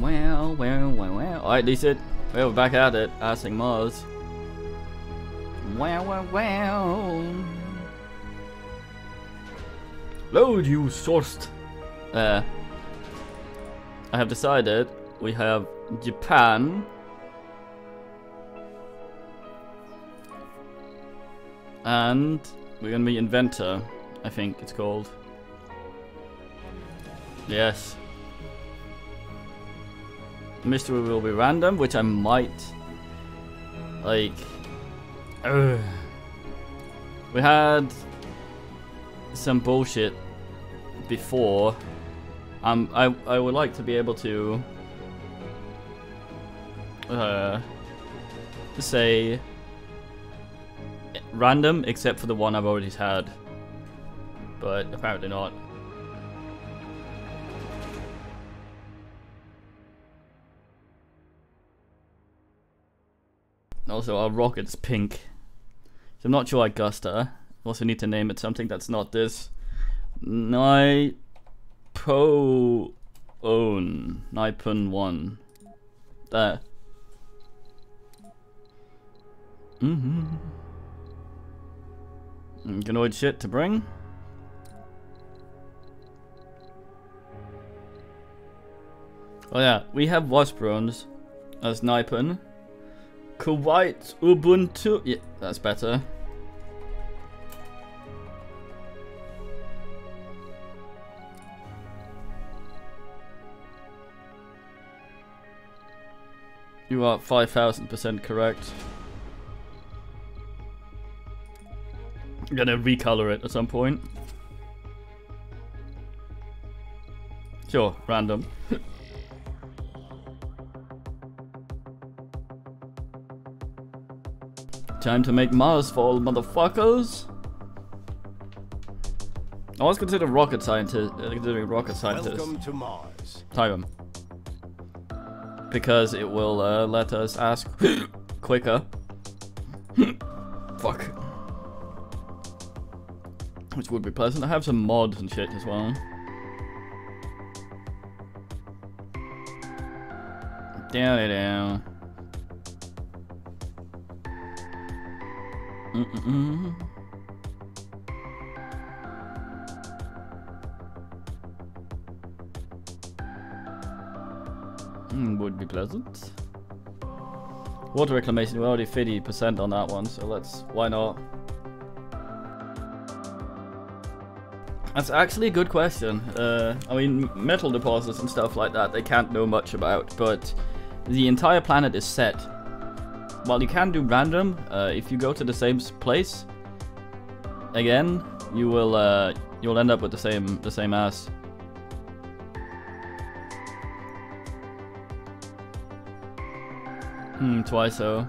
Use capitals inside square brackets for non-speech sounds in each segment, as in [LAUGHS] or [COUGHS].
Well, well, well, well. Alright, decent. Well, we're back at it, asking Mars. Well, well, well. Load you sourced. Uh, I have decided we have Japan. And we're gonna be inventor, I think it's called. Yes. Mystery will be random, which I might like. Ugh. We had some bullshit before. Um, I I would like to be able to uh say random except for the one I've already had, but apparently not. Also, our rocket's pink. So I'm not sure her. Also need to name it something that's not this. Nai Po Own. Nippon 1. There. Mm-hmm. Ganoid shit to bring. Oh yeah, we have Washburns as Nippon. Kuwait Ubuntu. Yeah, that's better. You are 5000% correct. I'm gonna recolor it at some point. Sure, random. [LAUGHS] Time to make Mars fall, motherfuckers. I was considered rocket scientist, uh, considering rocket scientist. Welcome to Mars. Time Because it will uh, let us ask [COUGHS] quicker. [COUGHS] Fuck. Which would be pleasant. I have some mods and shit as well. Down it down. Mm -mm -mm. Mm, would be pleasant. Water reclamation, we're already 50% on that one, so let's, why not? That's actually a good question. Uh, I mean, metal deposits and stuff like that, they can't know much about, but the entire planet is set while you can do random, uh, if you go to the same place again, you will uh, you will end up with the same the same ass. Hmm, twice so.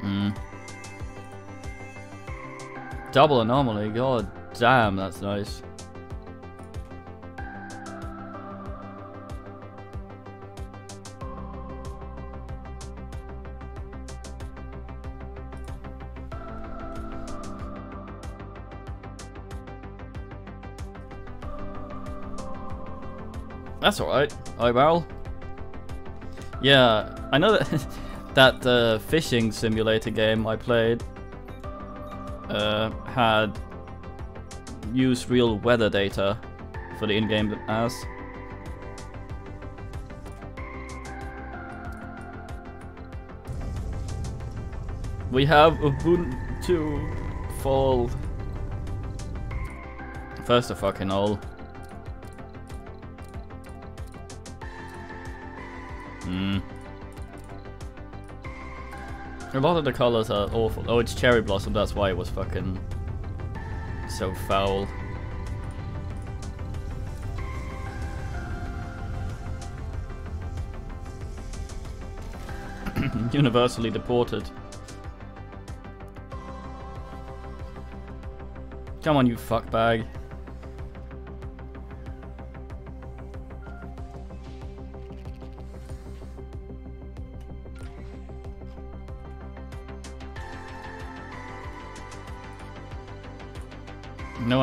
Hmm. Double anomaly, god damn, that's nice. That's alright. Alright, Barrel. Yeah, I know that [LAUGHS] that uh, fishing simulator game I played uh, had used real weather data for the in-game as. We have Ubuntu fall. First of fucking all. A lot of the colors are awful. Oh, it's cherry blossom, that's why it was fucking so foul. [CLEARS THROAT] Universally deported. Come on, you fuckbag.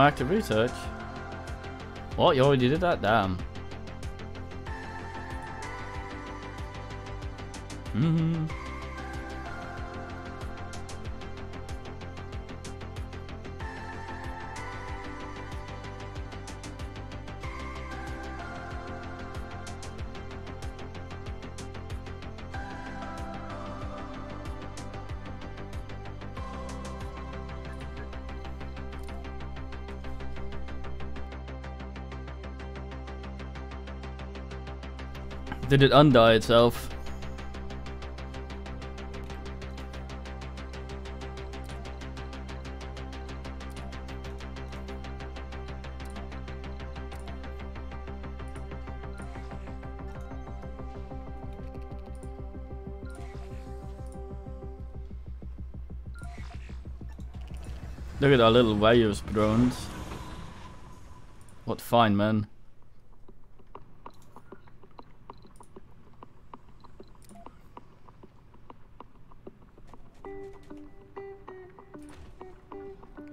Active research? What? You already did that? Damn. Mm hmm Did it undie itself? Look at our little waves drones. What fine men.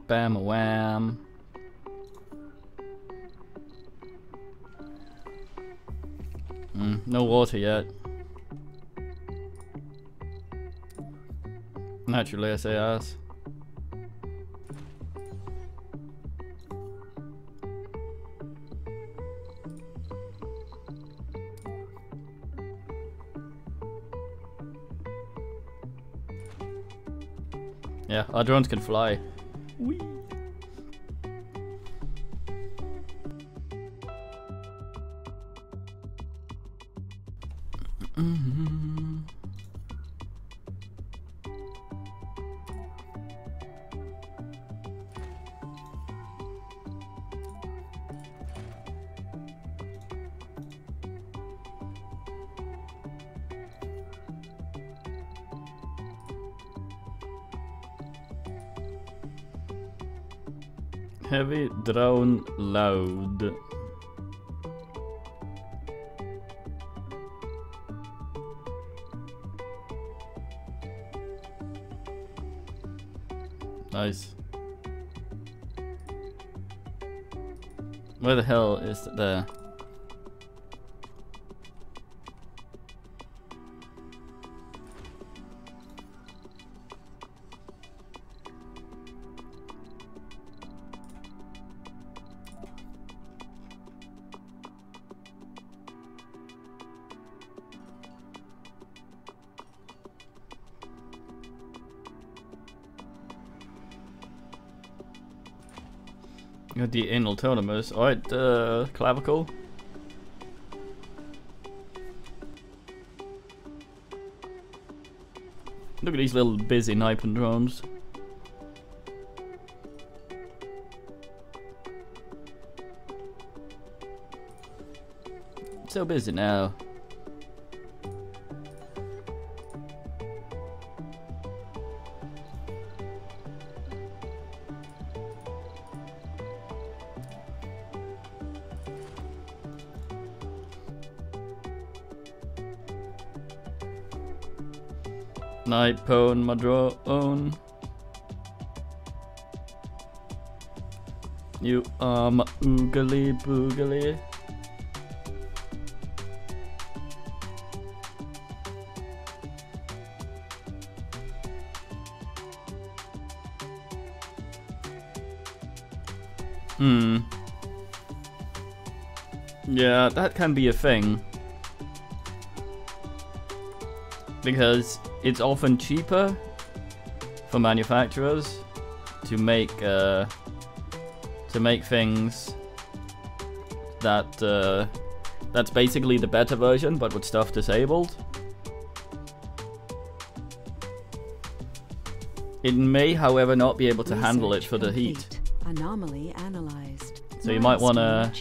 Bam a wham. Mm, no water yet. Naturally, I say ass. Our drones can fly. Whee. Drone loud. Nice. Where the hell is the... Anal. Alright, uh, clavicle. Look at these little busy drones. So busy now. I pawn my drone. You are my oogly boogly. Hmm. Yeah, that can be a thing. Because it's often cheaper for manufacturers to make uh, to make things that uh, that's basically the better version, but with stuff disabled. It may, however, not be able to Research handle it for the heat. Anomaly analyzed. So you might want to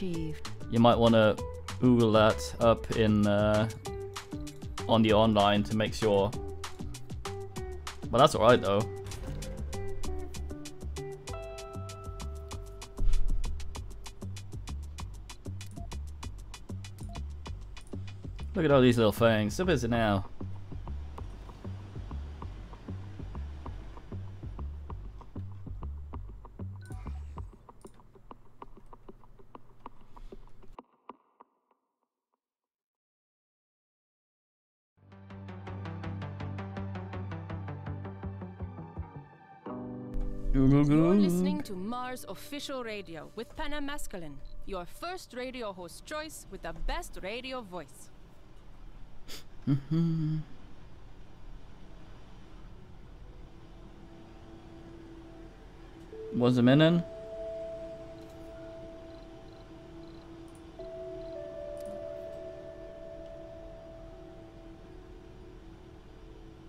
you might want to Google that up in uh, on the online to make sure. But that's alright though. Look at all these little things. So busy now. Official Radio with Penna Masculine, your first radio host choice with the best radio voice. Was a minute.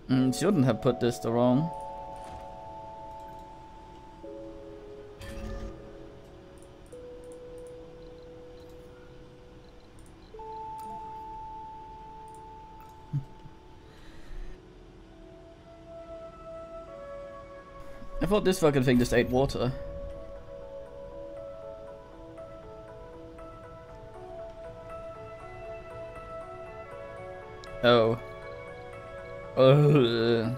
Mm, shouldn't have put this the wrong. I thought this fucking thing just ate water. Oh. Oh.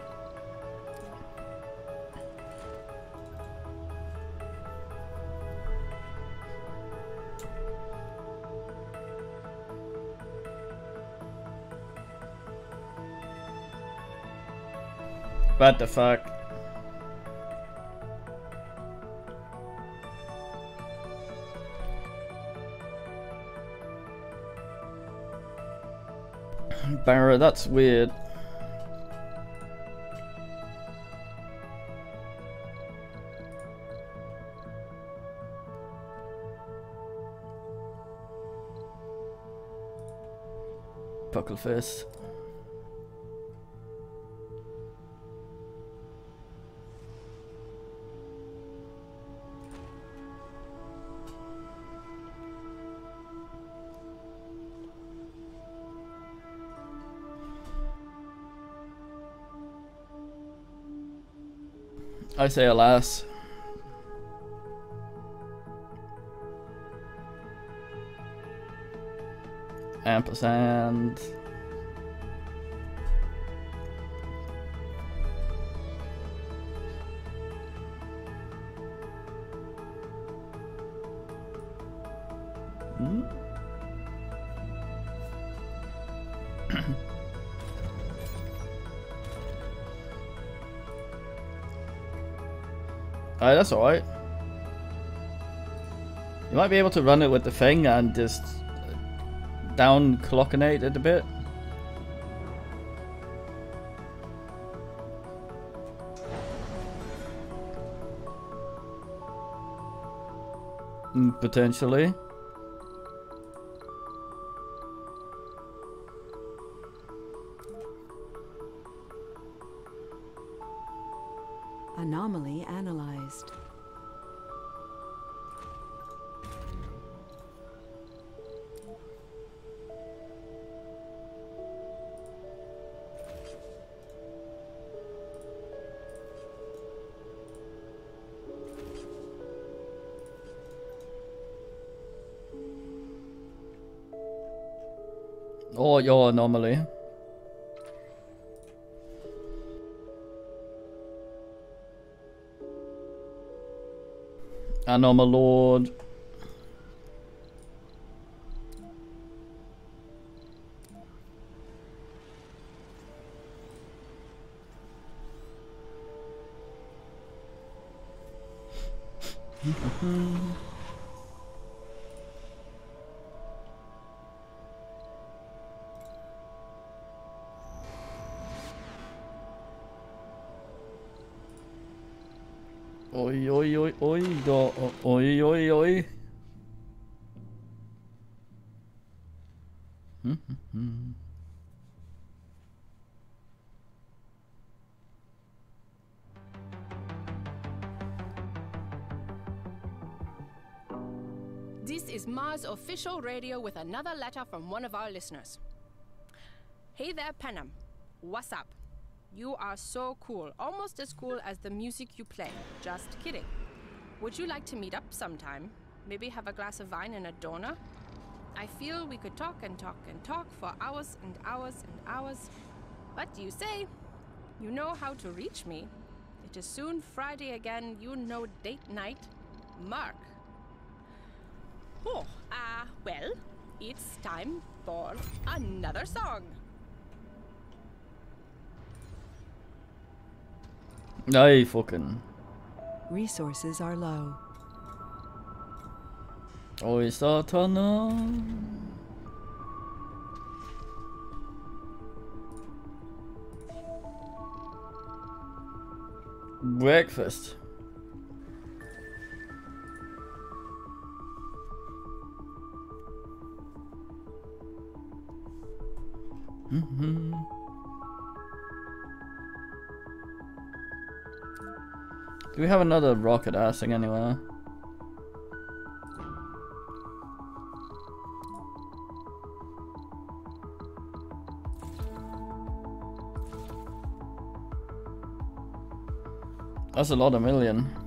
What the fuck? Barra, that's weird. Puckleface. I say alas. Ampersand. That's alright. You might be able to run it with the thing and just down clockinate it a bit. Mm, potentially. Anomaly. Anomalord. Official Radio with another letter from one of our listeners. Hey there, Penham. What's up? You are so cool, almost as cool as the music you play. Just kidding. Would you like to meet up sometime? Maybe have a glass of wine and a donor? I feel we could talk and talk and talk for hours and hours and hours. What do you say? You know how to reach me. It is soon Friday again, you know date night. Mark. Oh, ah, well, it's time for another song. Nej, fucking. Resources are low. Oj, satan. Breakfast. Mhm. Do we have another rocket assing anywhere? That's a lot of million.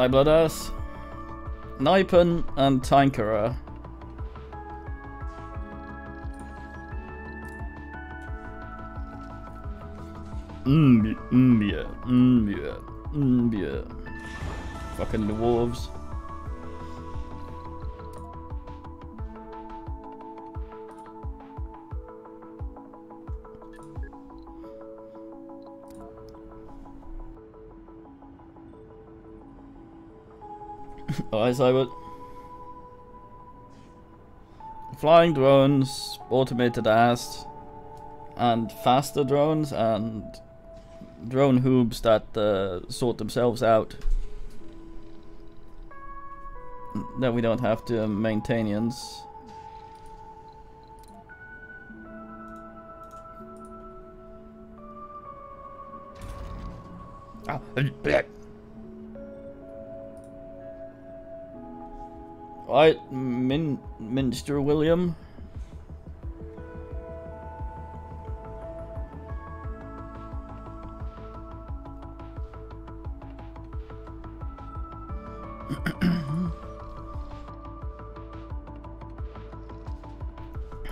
My Bloodass, Nipen and Tankera. Mm, mm, yeah, mm, yeah, mm, yeah. Fucking the Alright, Cybert. Flying drones, automated ass, and faster drones, and drone hoops that uh, sort themselves out. That we don't have to maintainians. Ah, [LAUGHS] Right, Min Minister William. [COUGHS]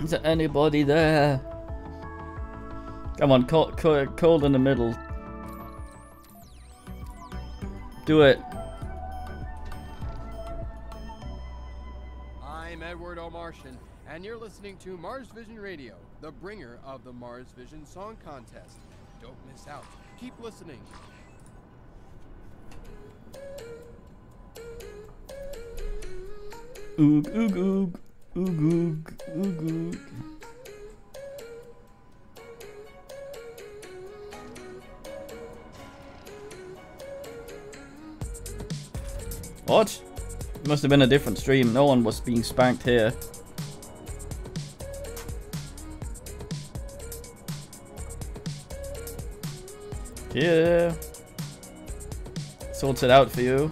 Is there anybody there? Come on, cold in the middle. Do it. Listening to Mars Vision Radio, the bringer of the Mars Vision Song Contest. Don't miss out. Keep listening. Oog, oog, oog. Oog, oog, oog, oog. What? Must have been a different stream. No one was being spanked here. Yeah. Sorts it out for you.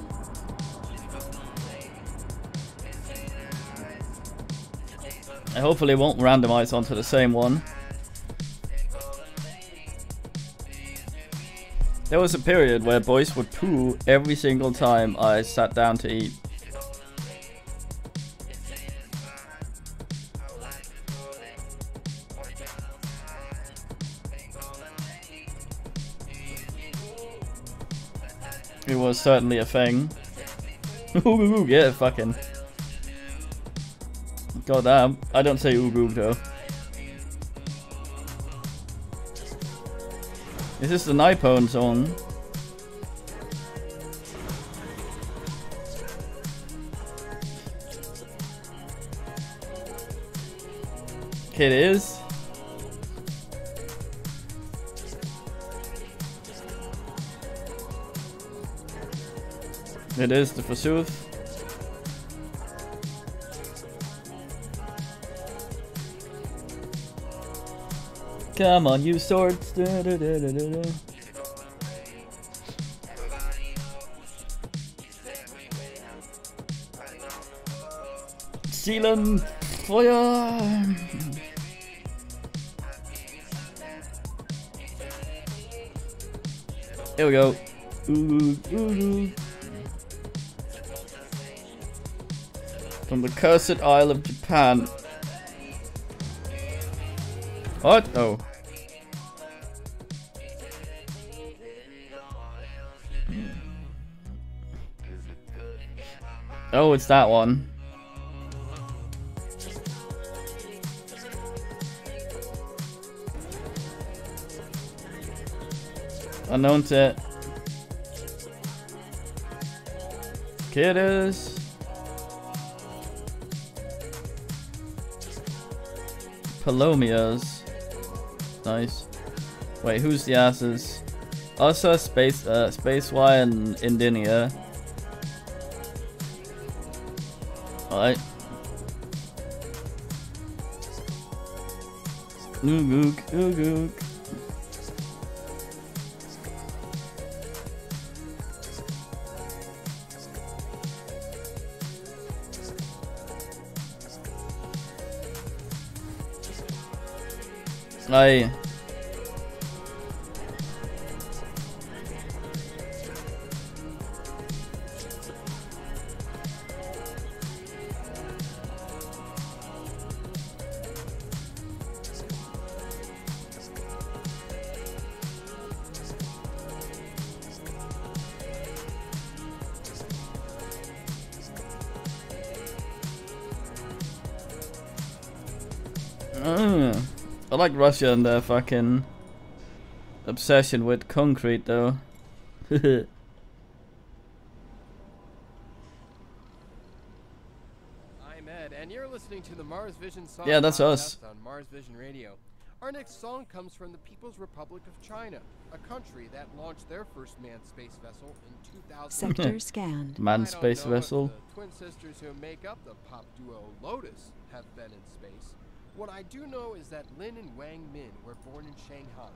I hopefully won't randomize onto the same one. There was a period where boys would poo every single time I sat down to eat. Certainly a thing. [LAUGHS] ooh, yeah, fucking. God damn. I don't say ooh, ooh, though. Is this the Nipone song? It is. It is the Forsooth. Come on, you swords. Da, da, da. Seelen Feuer. Here we go. Ooh, ooh, ooh. From the cursed Isle of Japan. What? Oh. Oh, it's that one. Unknown to it. Kiddos. Palomias. Nice. Wait, who's the asses? Also Space uh Space Y and Indinia. Alright. Oogook, oogook. Aye. Mm. Russia and their fucking obsession with concrete though. [LAUGHS] I'm Ed, and you're listening to the Mars Vision Song Yeah, that's us. On Mars Vision Radio. Our next song comes from the People's Republic of China, a country that launched their first manned space vessel in 2000. Sector [LAUGHS] scanned. Man space vessel. The twin sisters who make up the pop duo Lotus have been in space. What I do know is that Lin and Wang Min were born in Shanghai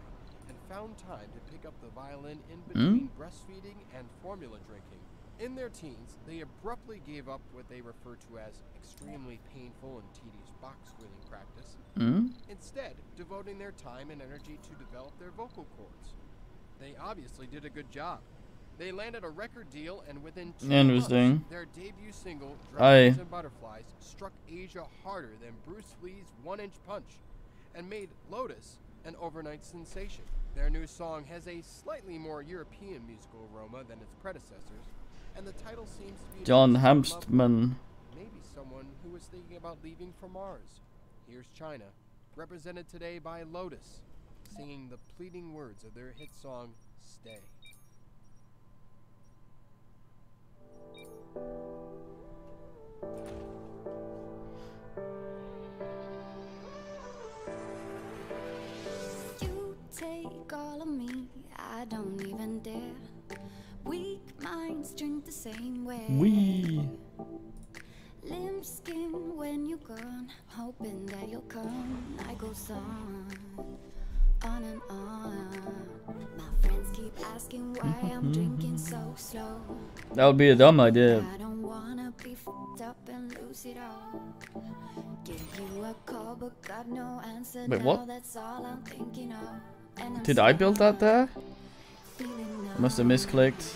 and found time to pick up the violin in between breastfeeding and formula drinking. In their teens, they abruptly gave up what they refer to as extremely painful and tedious box squealing practice, Mm? instead devoting their time and energy to develop their vocal cords. They obviously did a good job. They landed a record deal, and within two Interesting. months, their debut single. Dragons and Butterflies, struck Asia harder than Bruce Lee's one-inch punch, and made Lotus an overnight sensation. Their new song has a slightly more European musical aroma than its predecessors, and the title seems to be John addressed to a loved one, Hamstman. Maybe someone who was thinking about leaving for Mars. Here's China, represented today by Lotus, singing the pleading words of their hit song, Stay. You take all of me, I don't even dare. Weak minds drink the same way. Wee. Limp skin when you're gone, hoping that you'll come. I goes on, and on. My friends keep asking why I'm mm-hmm. drinking so slow. That would be a dumb idea. I don't wanna be fucked up and lose it all. Give you a call, but got no answer. Wait, what? That's all I'm thinking of. Did I build that there? Must have misclicked.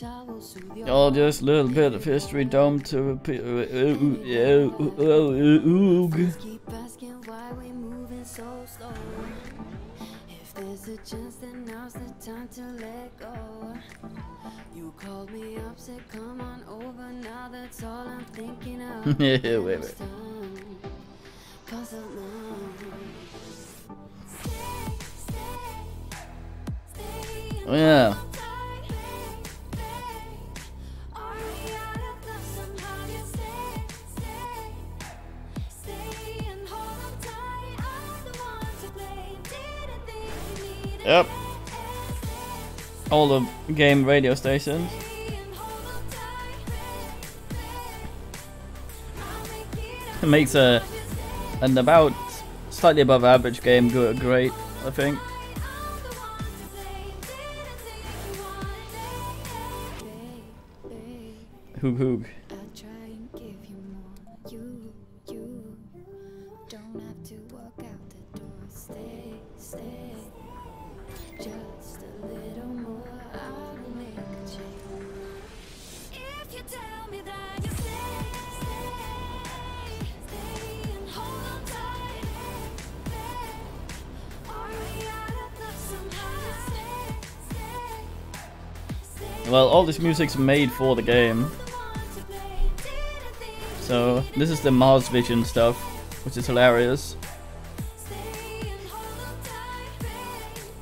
Oh, just a little bit of history dumped to repeat. Keep asking why we moving so slow. If there's a chance, then now's the time to let go. You called me up, said come on over. Now that's all I'm thinking of. Yeah, wait, wait. Oh, yeah. Yep. All the game radio stations. It makes a an about slightly above average game go great, I think. Hoog hoog. This music's made for the game. So, this is the Mars Vision stuff, which is hilarious.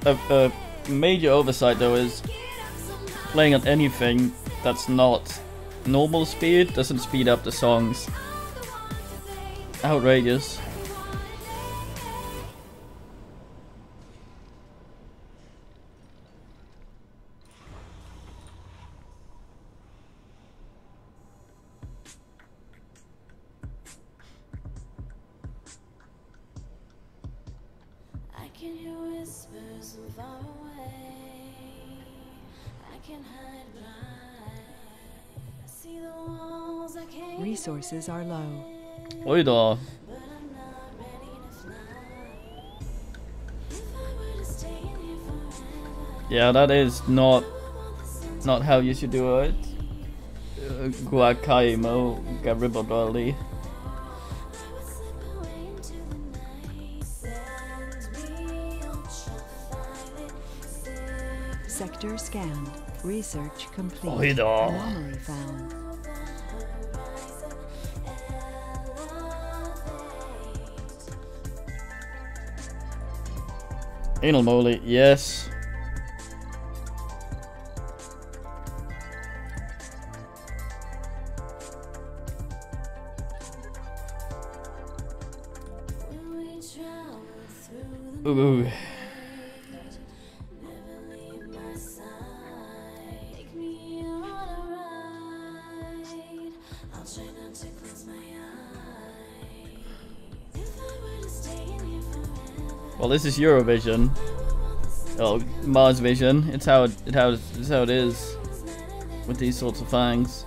A, a major oversight though is playing at anything that's not normal speed doesn't speed up the songs. Outrageous. To stay in here forever, Yeah, that is not want the sense not how you should do it. Guacaimo Garibaldi. I would slip away into the night. Send me ultraviolet signals. Sector scanned. Research complete. Oj då. Anomaly found. Anal moly, yes. This is Eurovision. Oh, Mars Vision. It's how it, it how it's how it is with these sorts of things.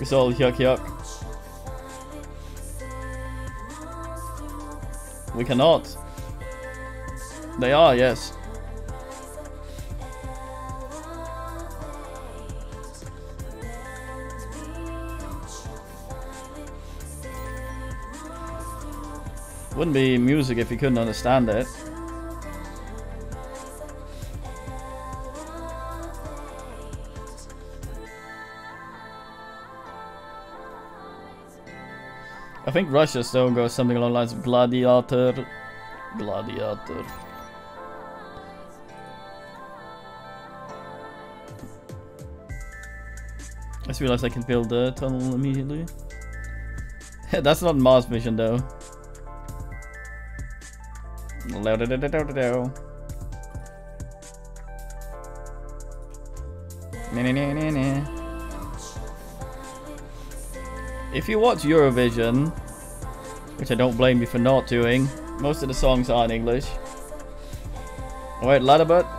It's all yuck yuck. We cannot. They are, yes. Wouldn't be music if you couldn't understand it. I think Russia still goes something along the lines of gladiator. Gladiator. I just realized I can build a tunnel immediately. [LAUGHS] That's not Mars mission though. If you watch Eurovision, which I don't blame you for not doing, Most of the songs are in English. Wait, Ladabut?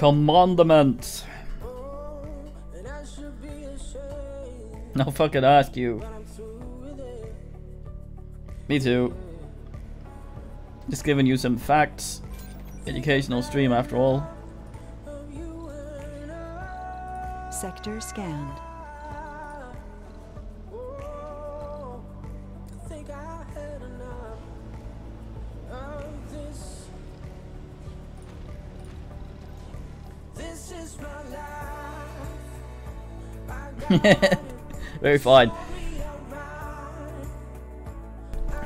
Commandment. I'll fucking ask you. Me too. Just giving you some facts. Educational stream after all. Sector scanned. [LAUGHS] Very fine.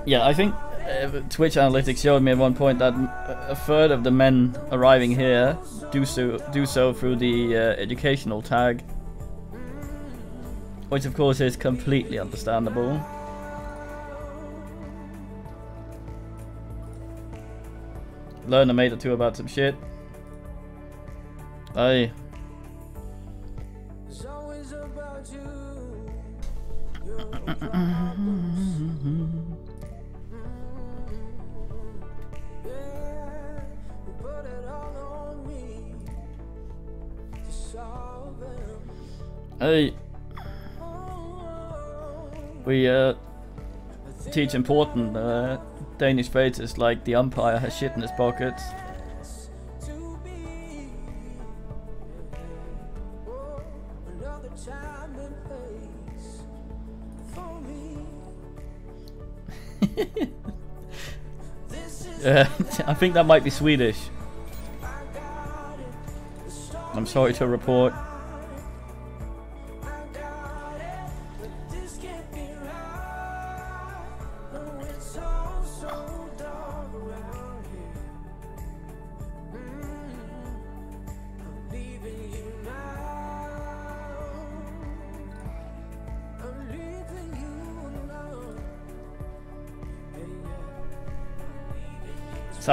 Yeah, I think uh, Twitch analytics showed me at one point that a third of the men arriving here do so do so through the uh, educational tag, which of course is completely understandable. Learn a mate or two about some shit. Aye. Hey. We uh, teach important uh, Danish phrases like the umpire has shit in his pockets. [LAUGHS] I think that might be Swedish. I'm sorry to report.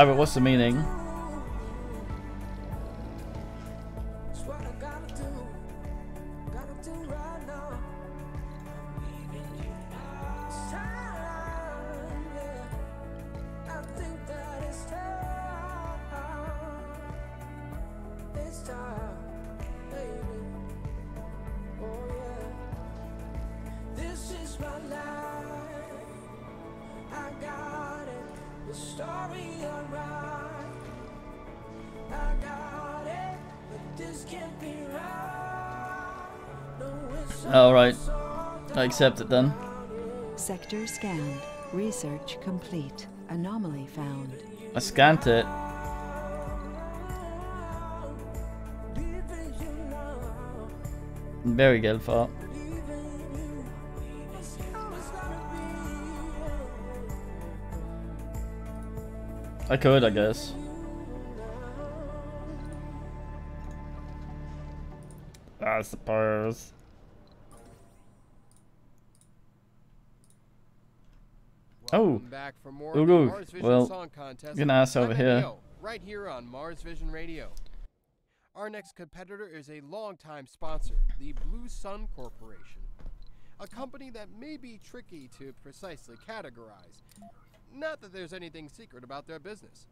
Cyber, what's the meaning? Accept it then. Sector scanned. Research complete. Anomaly found. I scanned it. Very good for. I could, I guess. I suppose. Oh. Welcome back for more Ooh, of the ooh. Oh, Mars Vision Well, Song Contest. gonna over here. Right here on Mars Vision Radio. Our next competitor is a longtime sponsor, the Blue Sun Corporation, a company that may be tricky to precisely categorize. Not that there's anything secret about their business.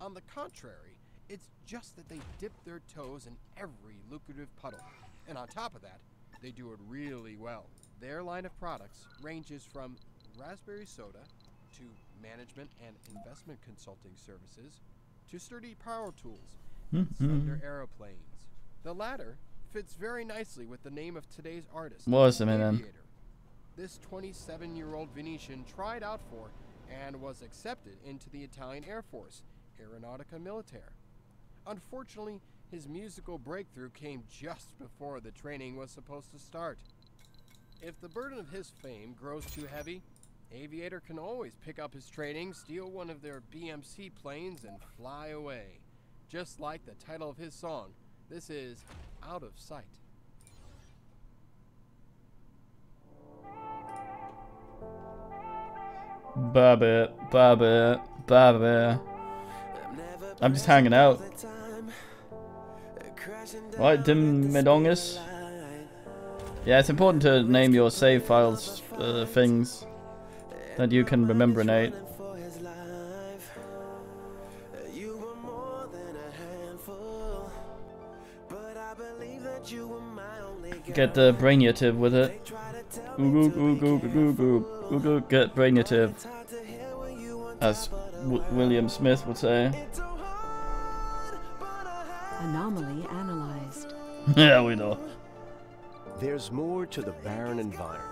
On the contrary, it's just that they dip their toes in every lucrative puddle. And on top of that, they do it really well. Their line of products ranges from raspberry soda to management and investment consulting services to sturdy power tools and mm-hmm. slender aeroplanes. The latter fits very nicely with the name of today's artist, a minute. Um, Aviator. This 27 year old Venetian tried out for and was accepted into the Italian Air Force, Aeronautica Militare. Unfortunately, his musical breakthrough came just before the training was supposed to start. If the burden of his fame grows too heavy, Aviator can always pick up his training, steal one of their BMC planes, and fly away. Just like the title of his song. This is Out of Sight. Bobby, Bobby, Bobby. I'm just hanging out. Right, Dim Medongus? Yeah, it's important to name your save files uh, things that you can remember, Nate. Get the brainiative with it. Ooh, ooh, ooh, ooh, ooh, ooh, ooh, ooh, get brainiative. As w William Smith would say. Anomaly analyzed. [LAUGHS] yeah, we know. There's more to the barren environment.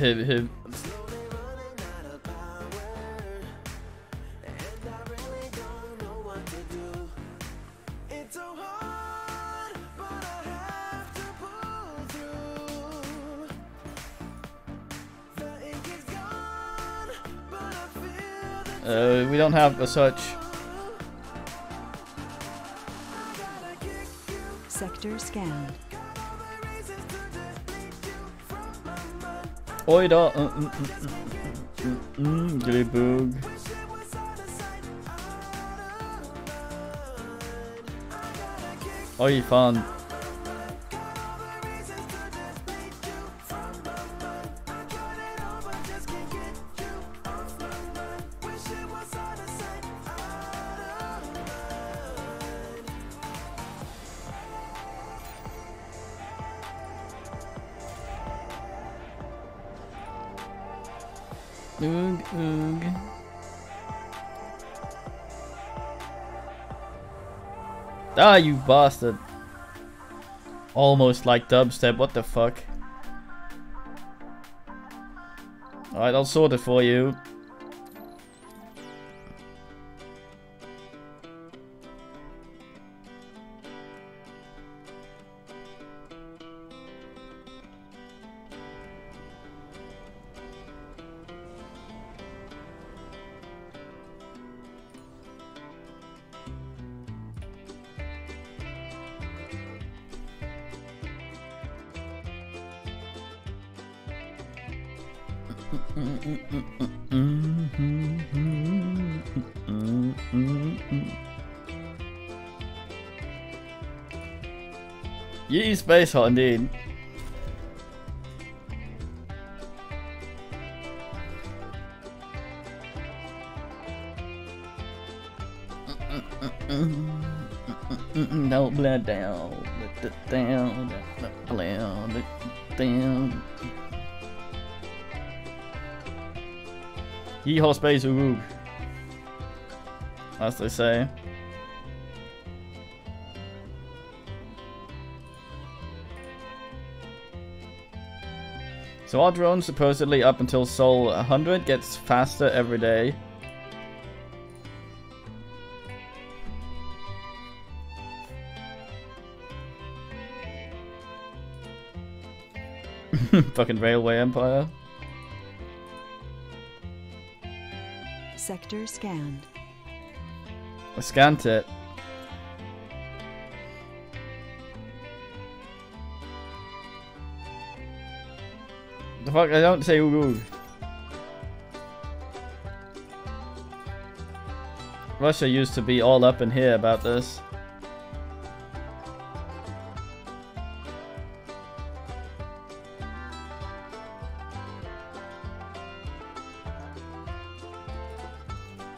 Hip, hip. Uh, we don't have a such. Sector scanned. Oida. Uh, mm, mm, mm, mm, mm. Oj fan. You bastard. Almost like dubstep, what the fuck? Alright, I'll sort it for you. Hot indeed. No blood down, down, down, down. Yeehaw space ooh. As they say. So our drone supposedly up until Sol 100 gets faster every day. [LAUGHS] Fucking Railway Empire. Sector scanned. I scanned it. The fuck? I don't say ooh. Russia used to be all up in here about this.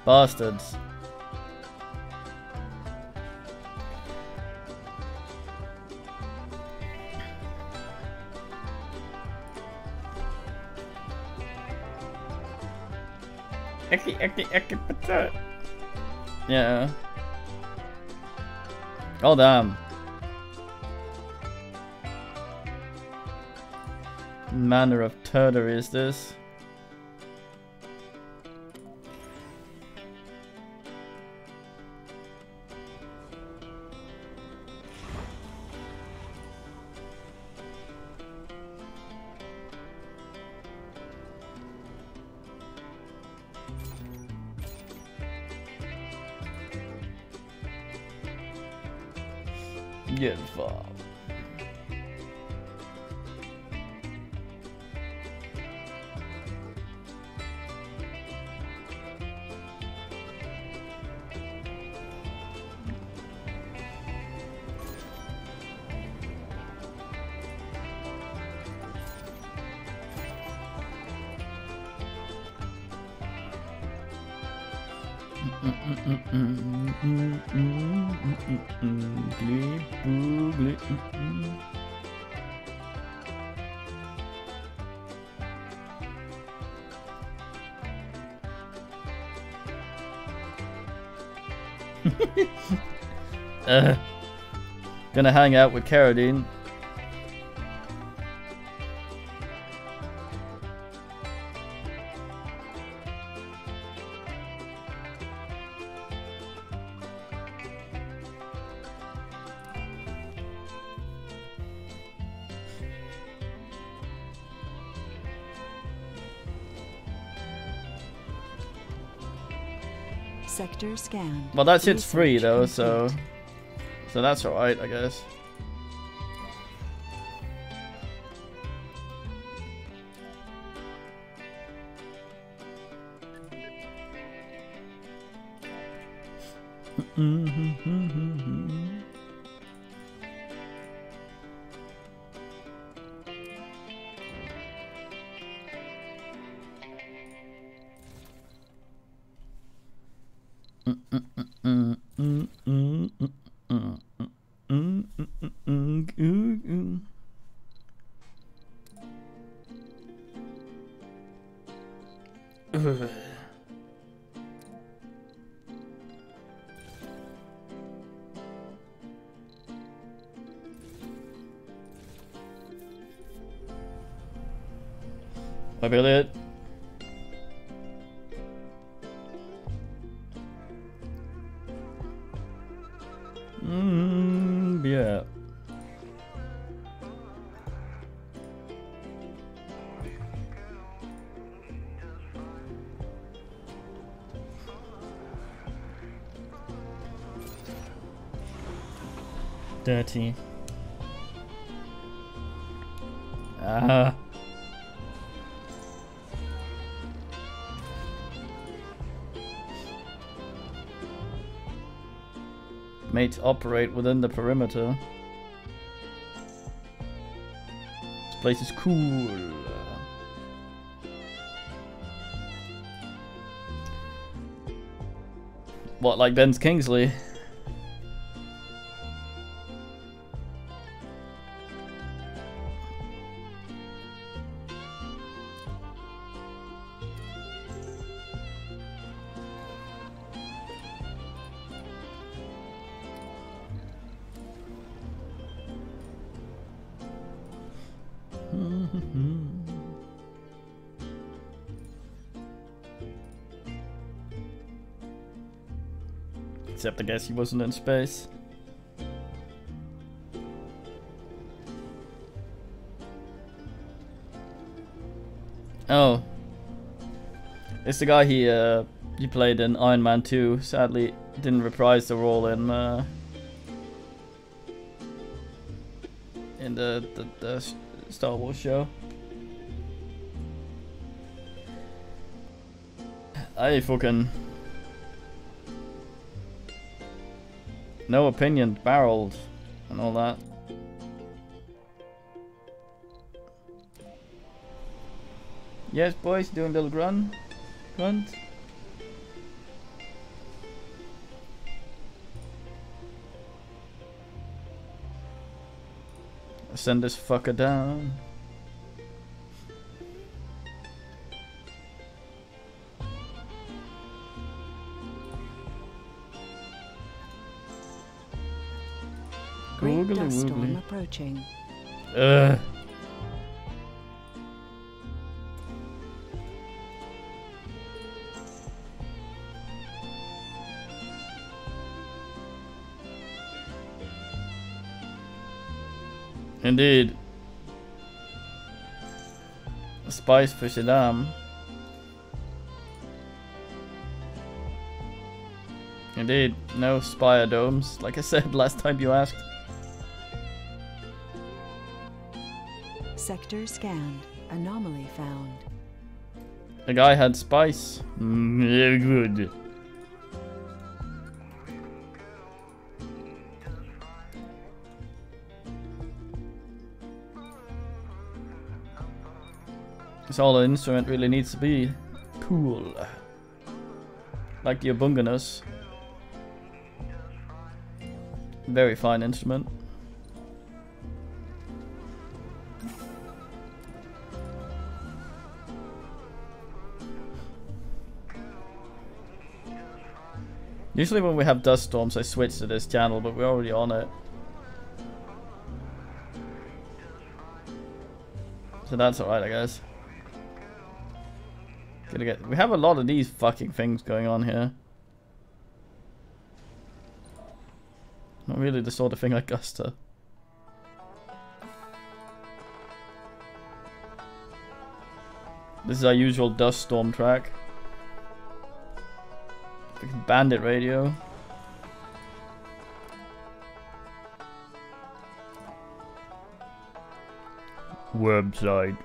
Bastards. Eki, eki, eki, pata. Yeah. Oh damn. Manner of turder is this? Gonna hang out with Carradine. Sector scanned. Well, that shit's free though, so. So that's alright, I guess. 30. Uh. Mates operate within the perimeter. This place is cool. What, like Ben's Kingsley? Guess he wasn't in space. Oh. It's the guy he uh he played in Iron Man 2. Sadly didn't reprise the role in uh in the the, the Star Wars show. I fucking No opinion, barrels, and all that. Yes, boys, doing little grunt. Grunt. Send this fucker down. Approaching. Ugh. Indeed. Spice for Saddam. Indeed, no spire domes, like I said [LAUGHS] last time you asked. Sector scanned. Anomaly found. The guy had spice. Mm, good. That's all an instrument really needs to be. Cool. Like the Abunganus. Very fine instrument. Usually when we have dust storms I switch to this channel, but we're already on it. So that's alright I guess. Gonna get we have a lot of these fucking things going on here. Not really the sort of thing I Gusta. This is our usual dust storm track. Bandit radio. Website.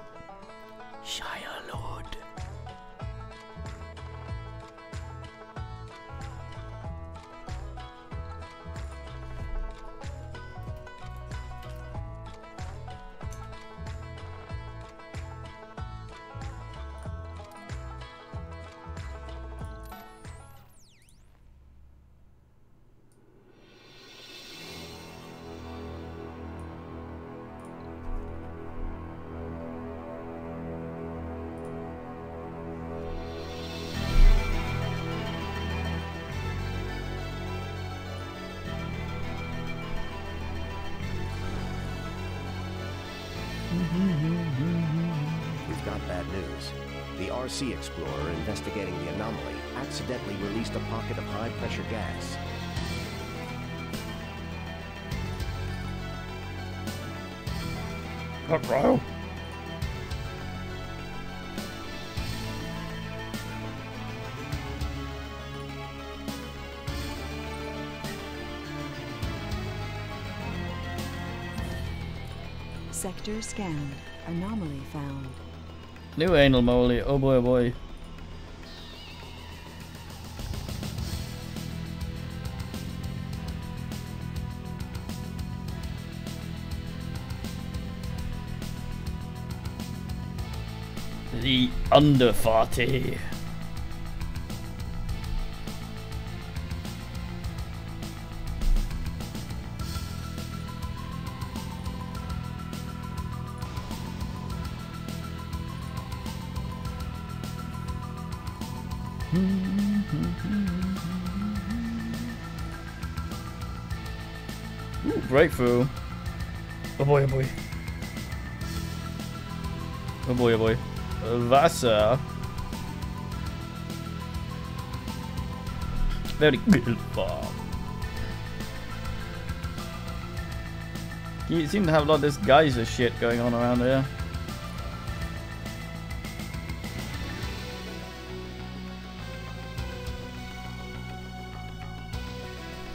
Sector scanned. Anomaly found. New anal moly. Oh boy, oh boy. The under 40. Ooh, breakthrough. Oh boy, oh boy. Oh boy, oh boy. Wasser. Very good farm. You seem to have a lot of this geyser shit going on around here.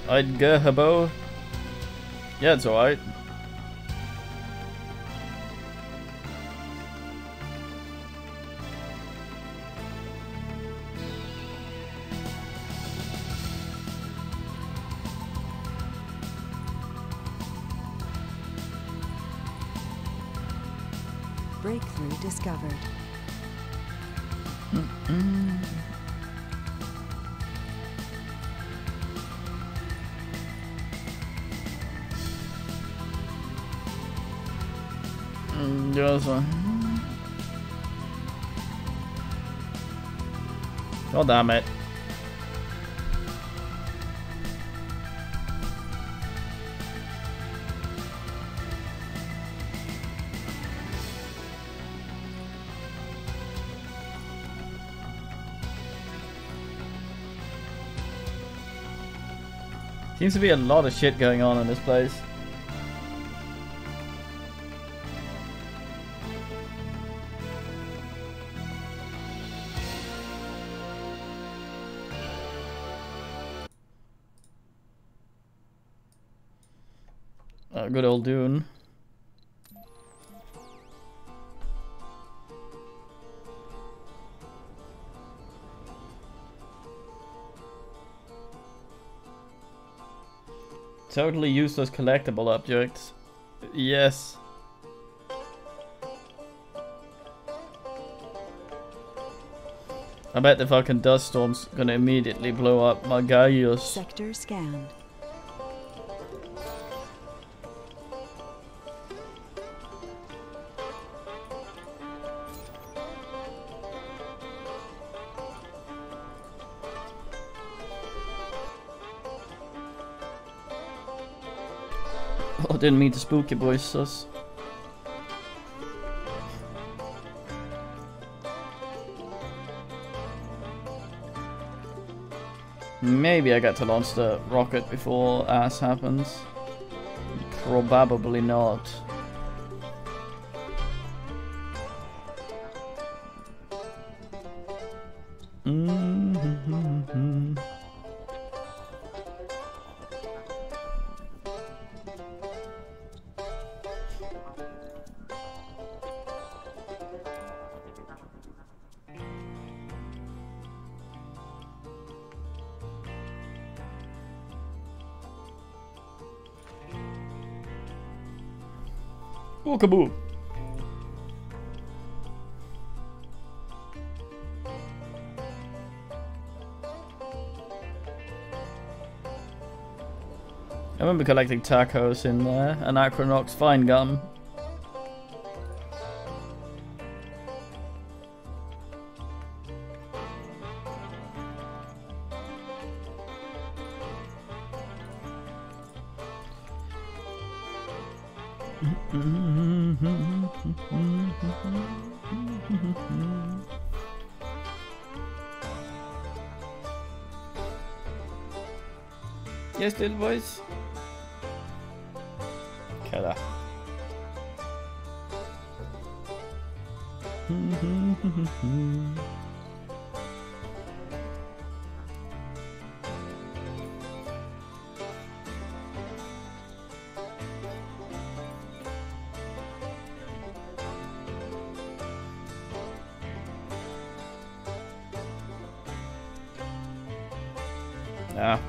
I'd go habo. Yeah, it's alright. Breakthrough discovered. Mm -mm. One. God damn it. Seems to be a lot of shit going on in this place. Totally useless collectible objects. Yes. I bet the fucking dust storm's gonna immediately blow up my Gaius. Sector scanned. Didn't mean to spook you boys, sus. Maybe I get to launch the rocket before ass happens. Probably not. Walkaboo. I remember collecting tacos in there and Acronox fine gum.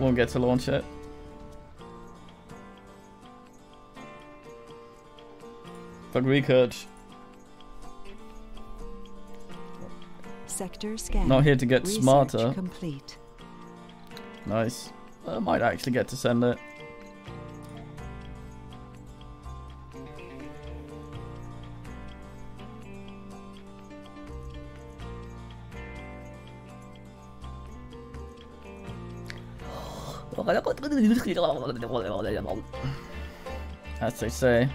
Won't get to launch it. Fuck research. Sector scanned. Not here to get Research smarter. complete. Nice. I might actually get to send it. As they say.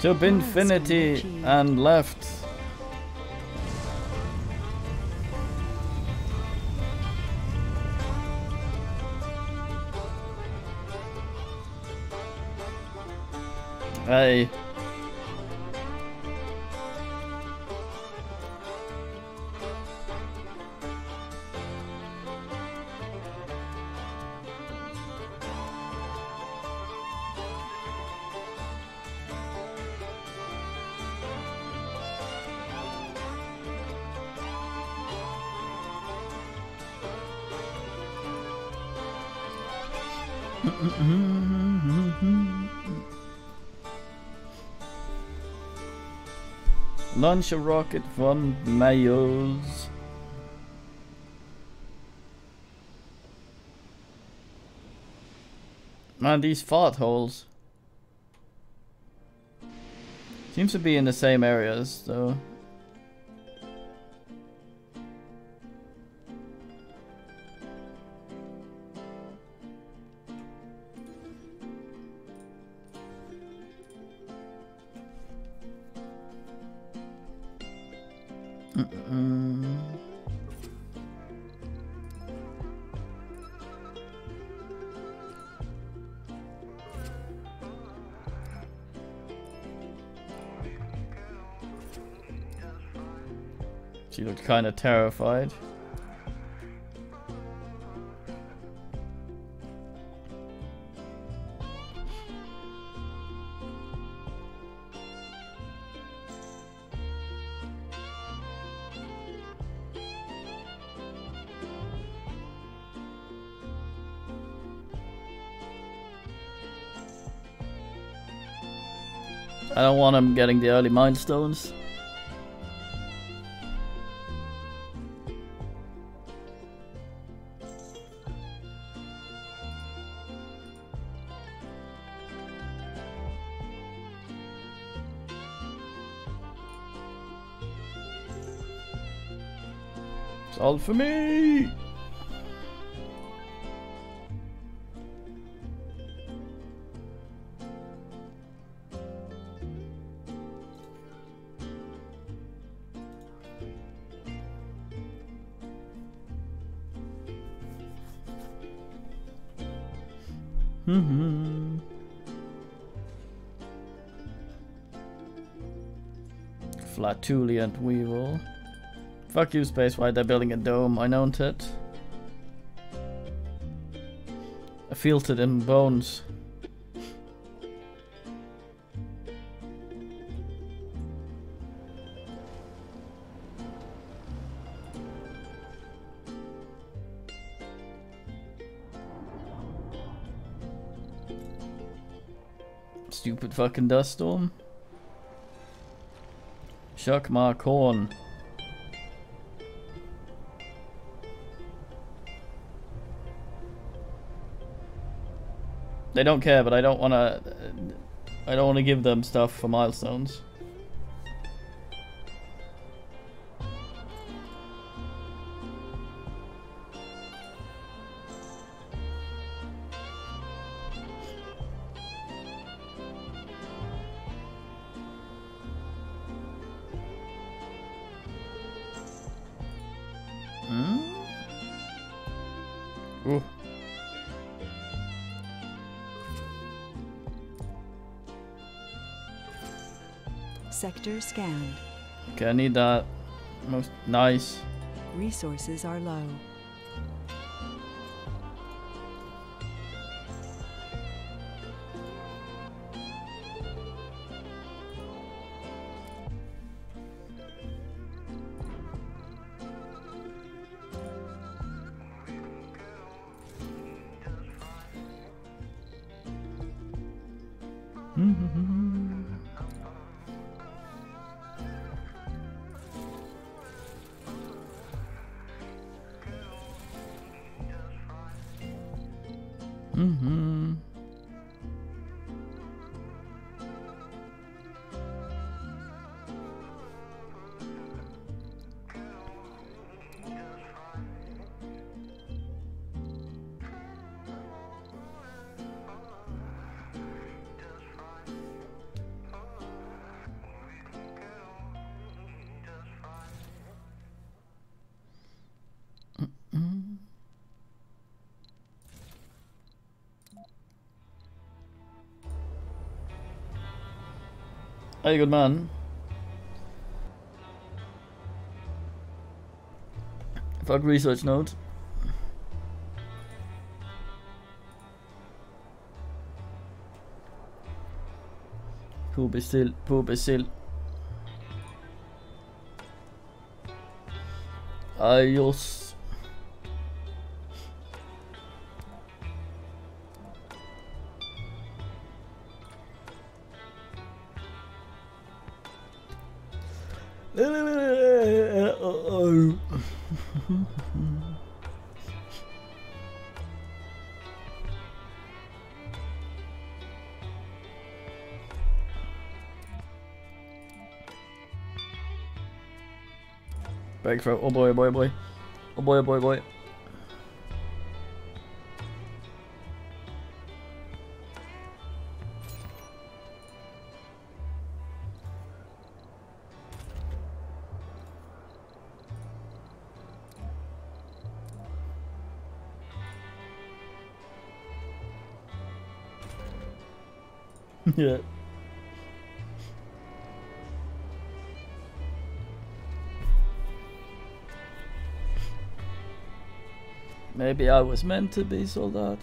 To infinity and left. Hey. Launch a rocket from Mayos. Man, these fart holes. Seems to be in the same areas, though. Mm-mm. Kind of terrified. I don't want him getting the early milestones. It's for me! Mm-hmm. Flatulent Weevil. Fuck you, Space White. They're building a dome. I know it. I feel it in bones. Stupid fucking dust storm. Shuck my corn. They don't care, but I don't want to. I don't want to give them stuff for milestones. Sector scanned. Okay, I need that. Most nice. Resources are low. Hey, good man. Fuck research note. Pubesil, pubesil. Adios. Breakthrough. Oh boy, oh boy, oh boy. Oh boy, oh boy, oh boy. Maybe I was meant to be soldat.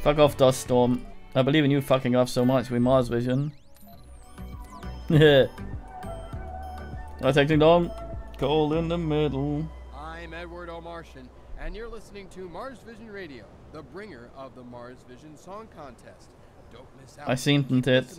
Fuck off, Dust Storm. I believe in you fucking off so much with Mars Vision. Yeah. Attacking Dom. Cold in the middle. I'm Edward O. Martian, and you're listening to Mars Vision Radio, the bringer of the Mars Vision Song Contest. Don't miss out. I seen it.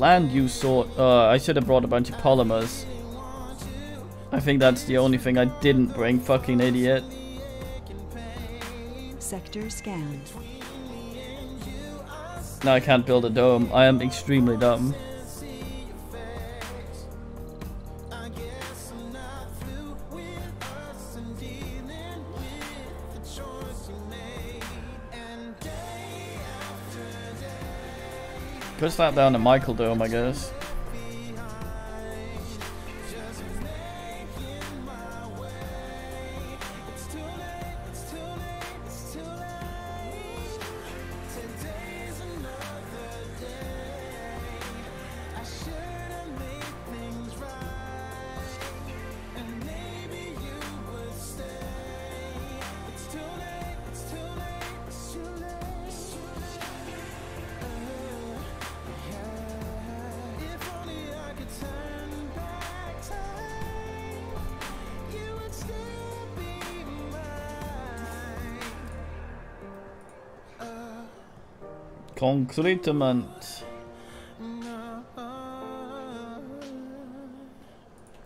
Land use sort. Uh, I should have brought a bunch of polymers. I think that's the only thing I didn't bring. Fucking idiot. Sector scanned. Now I can't build a dome. I am extremely dumb. Push that down to Michael Dome, I guess. Concretement.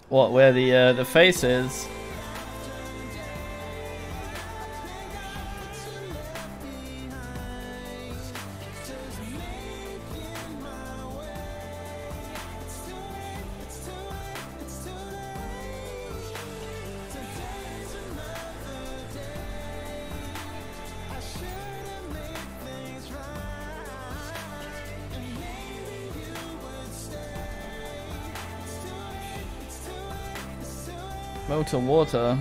What? Where the uh, the face is? Motor water.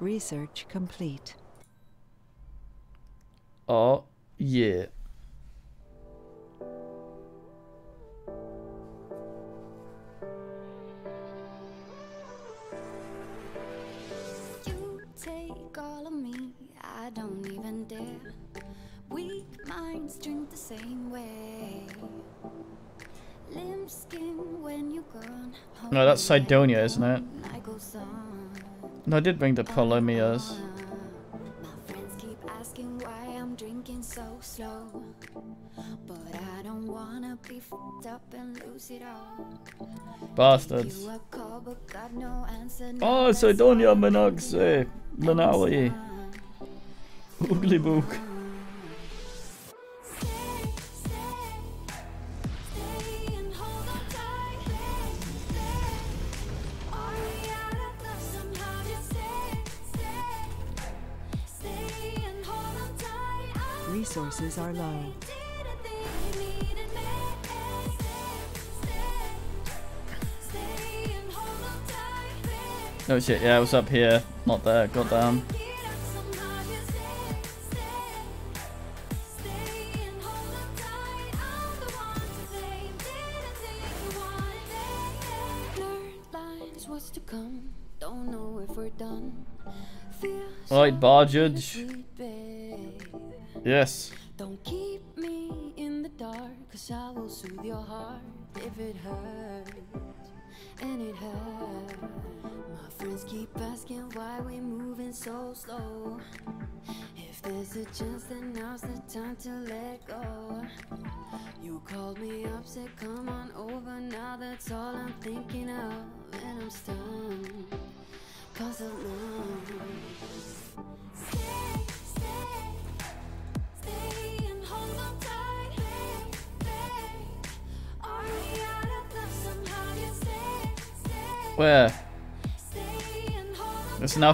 Research complete. Oh yeah. Sidonia, isn't it? No, I did bring the polymers. My friends keep asking why I'm drinking what's to come? Don't know if we're done. Right, bar judge. Yes.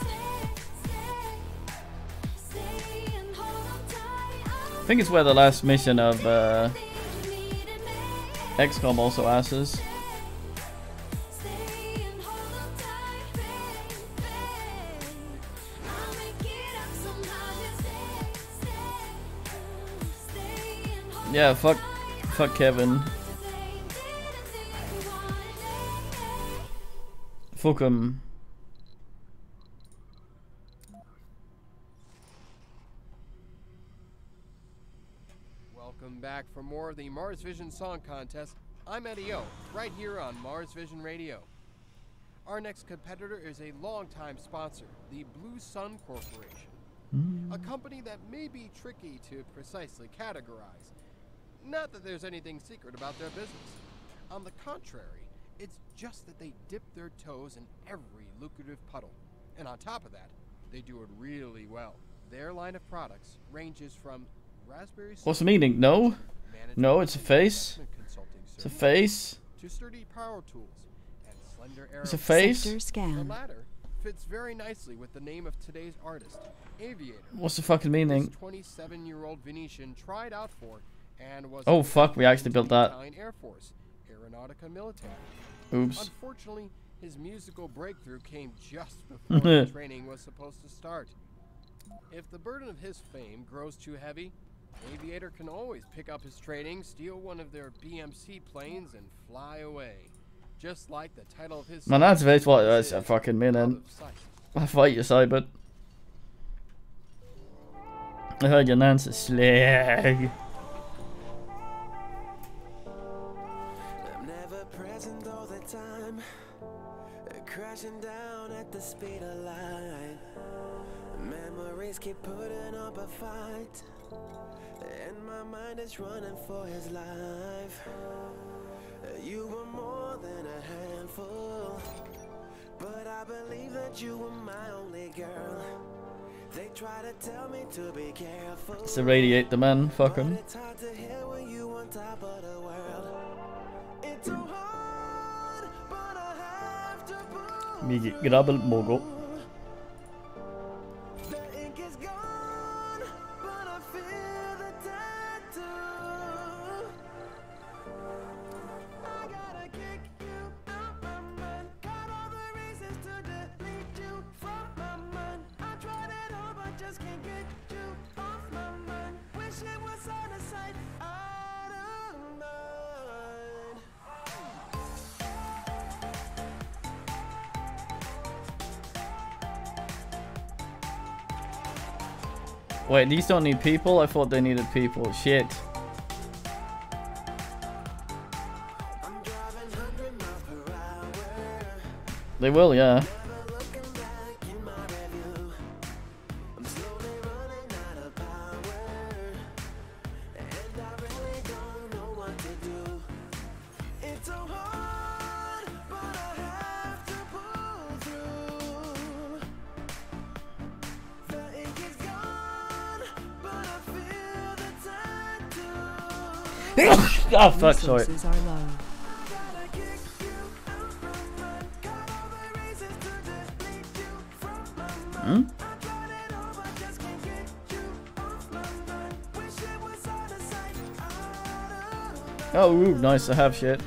Stay, stay, stay and hold on tight. I think it's where the last mission of uh, I'm you needed me. XCOM also asks. Stay Yeah, fuck, fuck Kevin. on to blame. Didn't think you wanted it. Fuck him. Welcome back for more of the Mars Vision Song Contest. I'm Eddie O, right here on Mars Vision Radio. Our next competitor is a longtime sponsor, the Blue Sun Corporation, hmm. a company that may be tricky to precisely categorize. Not that there's anything secret about their business. On the contrary, it's just that they dip their toes in every lucrative puddle. And on top of that, they do it really well. Their line of products ranges from raspberry What's the meaning? No? No, it's a face. investment It's a face. To sturdy power tools and slender arrows. It's a face. Sector The scan. latter fits very nicely with the name of today's artist, Aviator. What's the fucking meaning? 27-year-old Venetian tried out for and was Oh, fuck, we actually built that. Air Force. Oops. Unfortunately, his musical breakthrough came just [LAUGHS] before the [LAUGHS] training was supposed to start. If the burden of his fame grows too heavy, Aviator can always pick up his training, steal one of their BMC planes, and fly away. Just like the title of his Man, that's weet wat is a fucking Out meaning. of Sight. Waar fight je, Cybert? Jag hörde Nancy slag. Crashing down at the speed of light. Memories keep putting up a fight. And my mind is running for his life. You were more than a handful. But I believe that you were my only girl. They try to tell me to be careful. It's to radiate the man, fuck him. Migi Grabbelbogo Wait, these don't need people? I thought they needed people. Shit. They will, yeah. Out of mind. Oh, ooh, nice to have shit.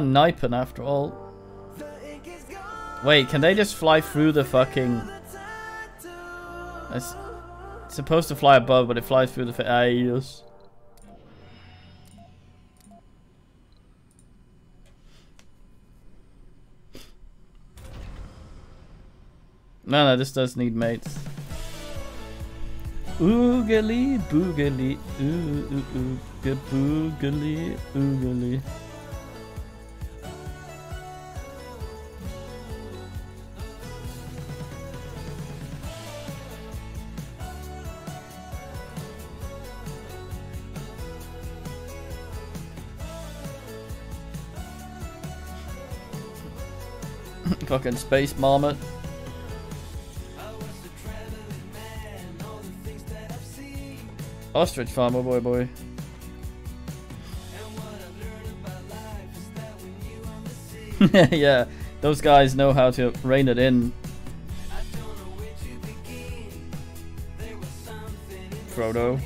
Are after all. Wait, can they just fly through the fucking... It's supposed to fly above, but it flies through the... fa- Ah, yes. No, no, this does need mates. Oogly boogly, ooh ooh ooh, boogly oogly. Fucking space marmot. Ostrich farmer, oh boy, oh boy. [LAUGHS] yeah, those guys know how to rein it in. Frodo.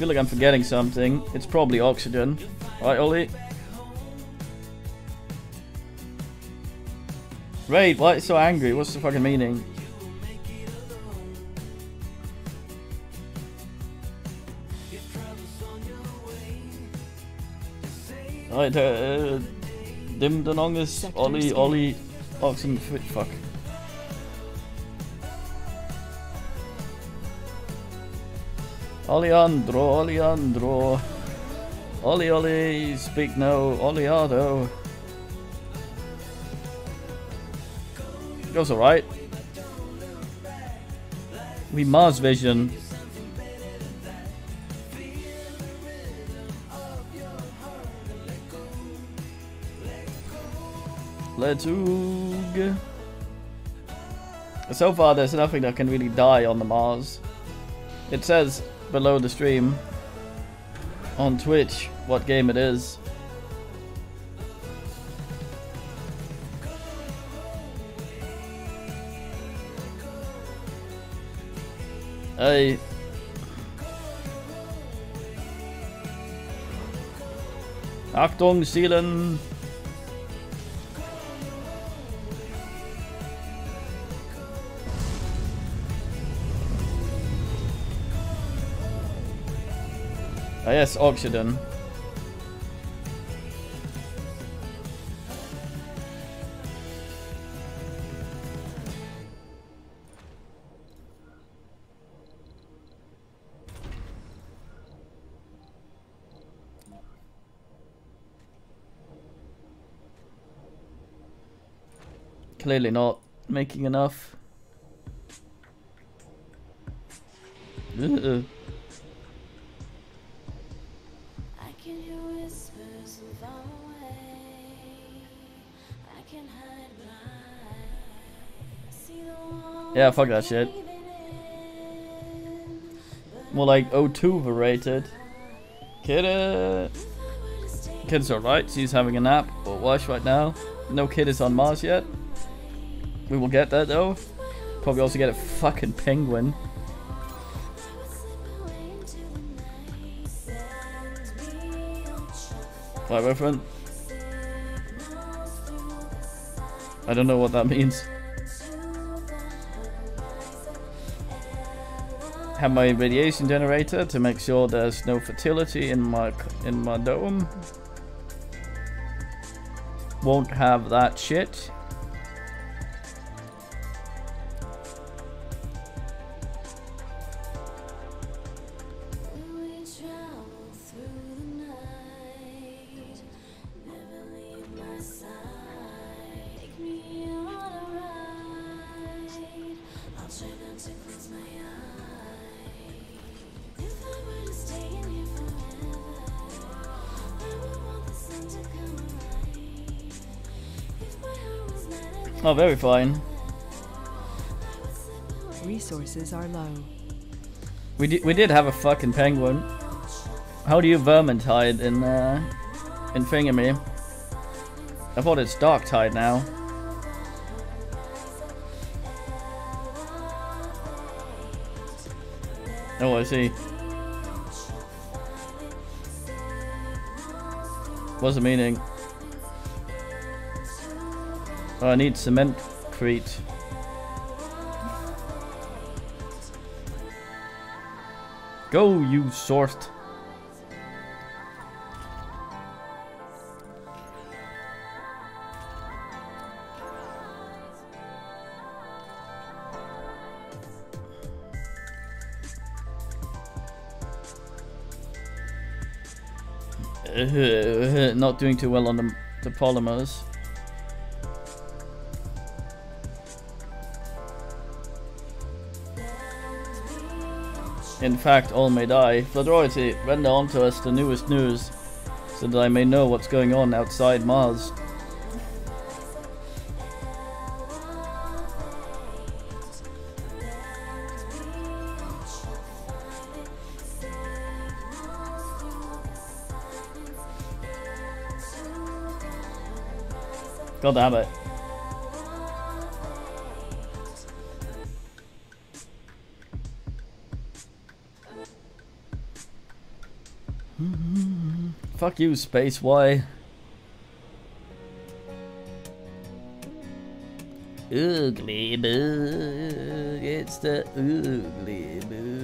Feel like I'm forgetting something. It's probably oxygen. Right, Ollie? Raid, why are you so angry? What's the fucking meaning? Right, uh, Dim Donongus, Sector Ollie. Ollie, Oxen, fuck. Oleandro, Oleandro. Ollie, Ollie, speak no, Oleado. Goes alright. We Mars Vision. Let's. So far, there's nothing that can really die on the Mars. It says below the stream on Twitch what game it is. Hey. Achtung, Zielen! Yes, oxygen. Clearly not making enough. Ugh. [LAUGHS] Uh-uh. Yeah, fuck that shit. More like O2 overrated. Kid, uh, kid's alright. She's having a nap or wash right now. No kid is on Mars yet. We will get that though. Probably also get a fucking penguin. Through the sun I don't know what that means. Have my radiation generator to make sure there's no fertility in my in my dome. Won't have that shit. Oh, very fine. I would slip away. Resources are low. We did we did have a fucking penguin. How do you vermintide in uh in Thingamy? I thought it's Darktide now. Oh, I see. What's the meaning? Oh, I need cement crete. Go, you sort. Uh, uh, uh, not doing too well on the, the polymers. In fact, all may die. Floodroity, render on to us the newest news, so that I may know what's going on outside Mars. God damn it. Fuck you, Space Y. Ugly bug. It's the ugly bug.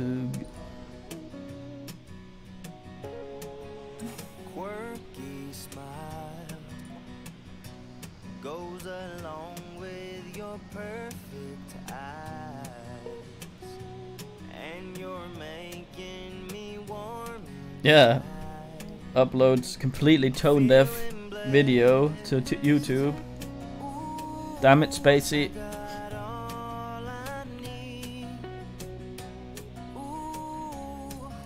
Uploads completely tone deaf video to t- YouTube. Damn it, Spacey.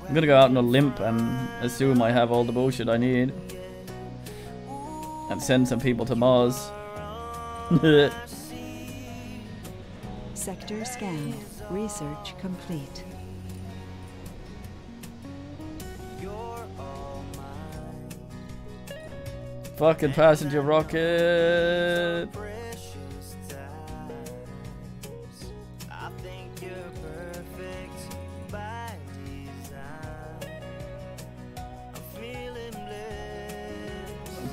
I'm gonna go out on a limp and assume I have all the bullshit I need. And send some people to Mars. [LAUGHS] Sector scanned. Research complete. Fucking passenger rocket.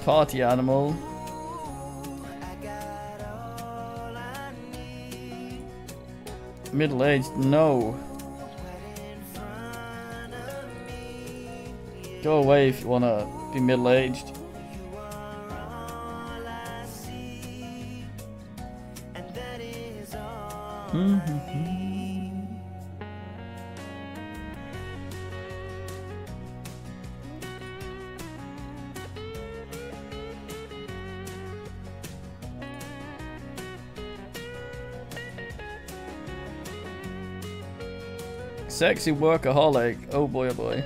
Party animal. Middle aged, no. Go away if you wanna be middle aged. Mm-hmm. Sexy workaholic. Oh boy, oh boy.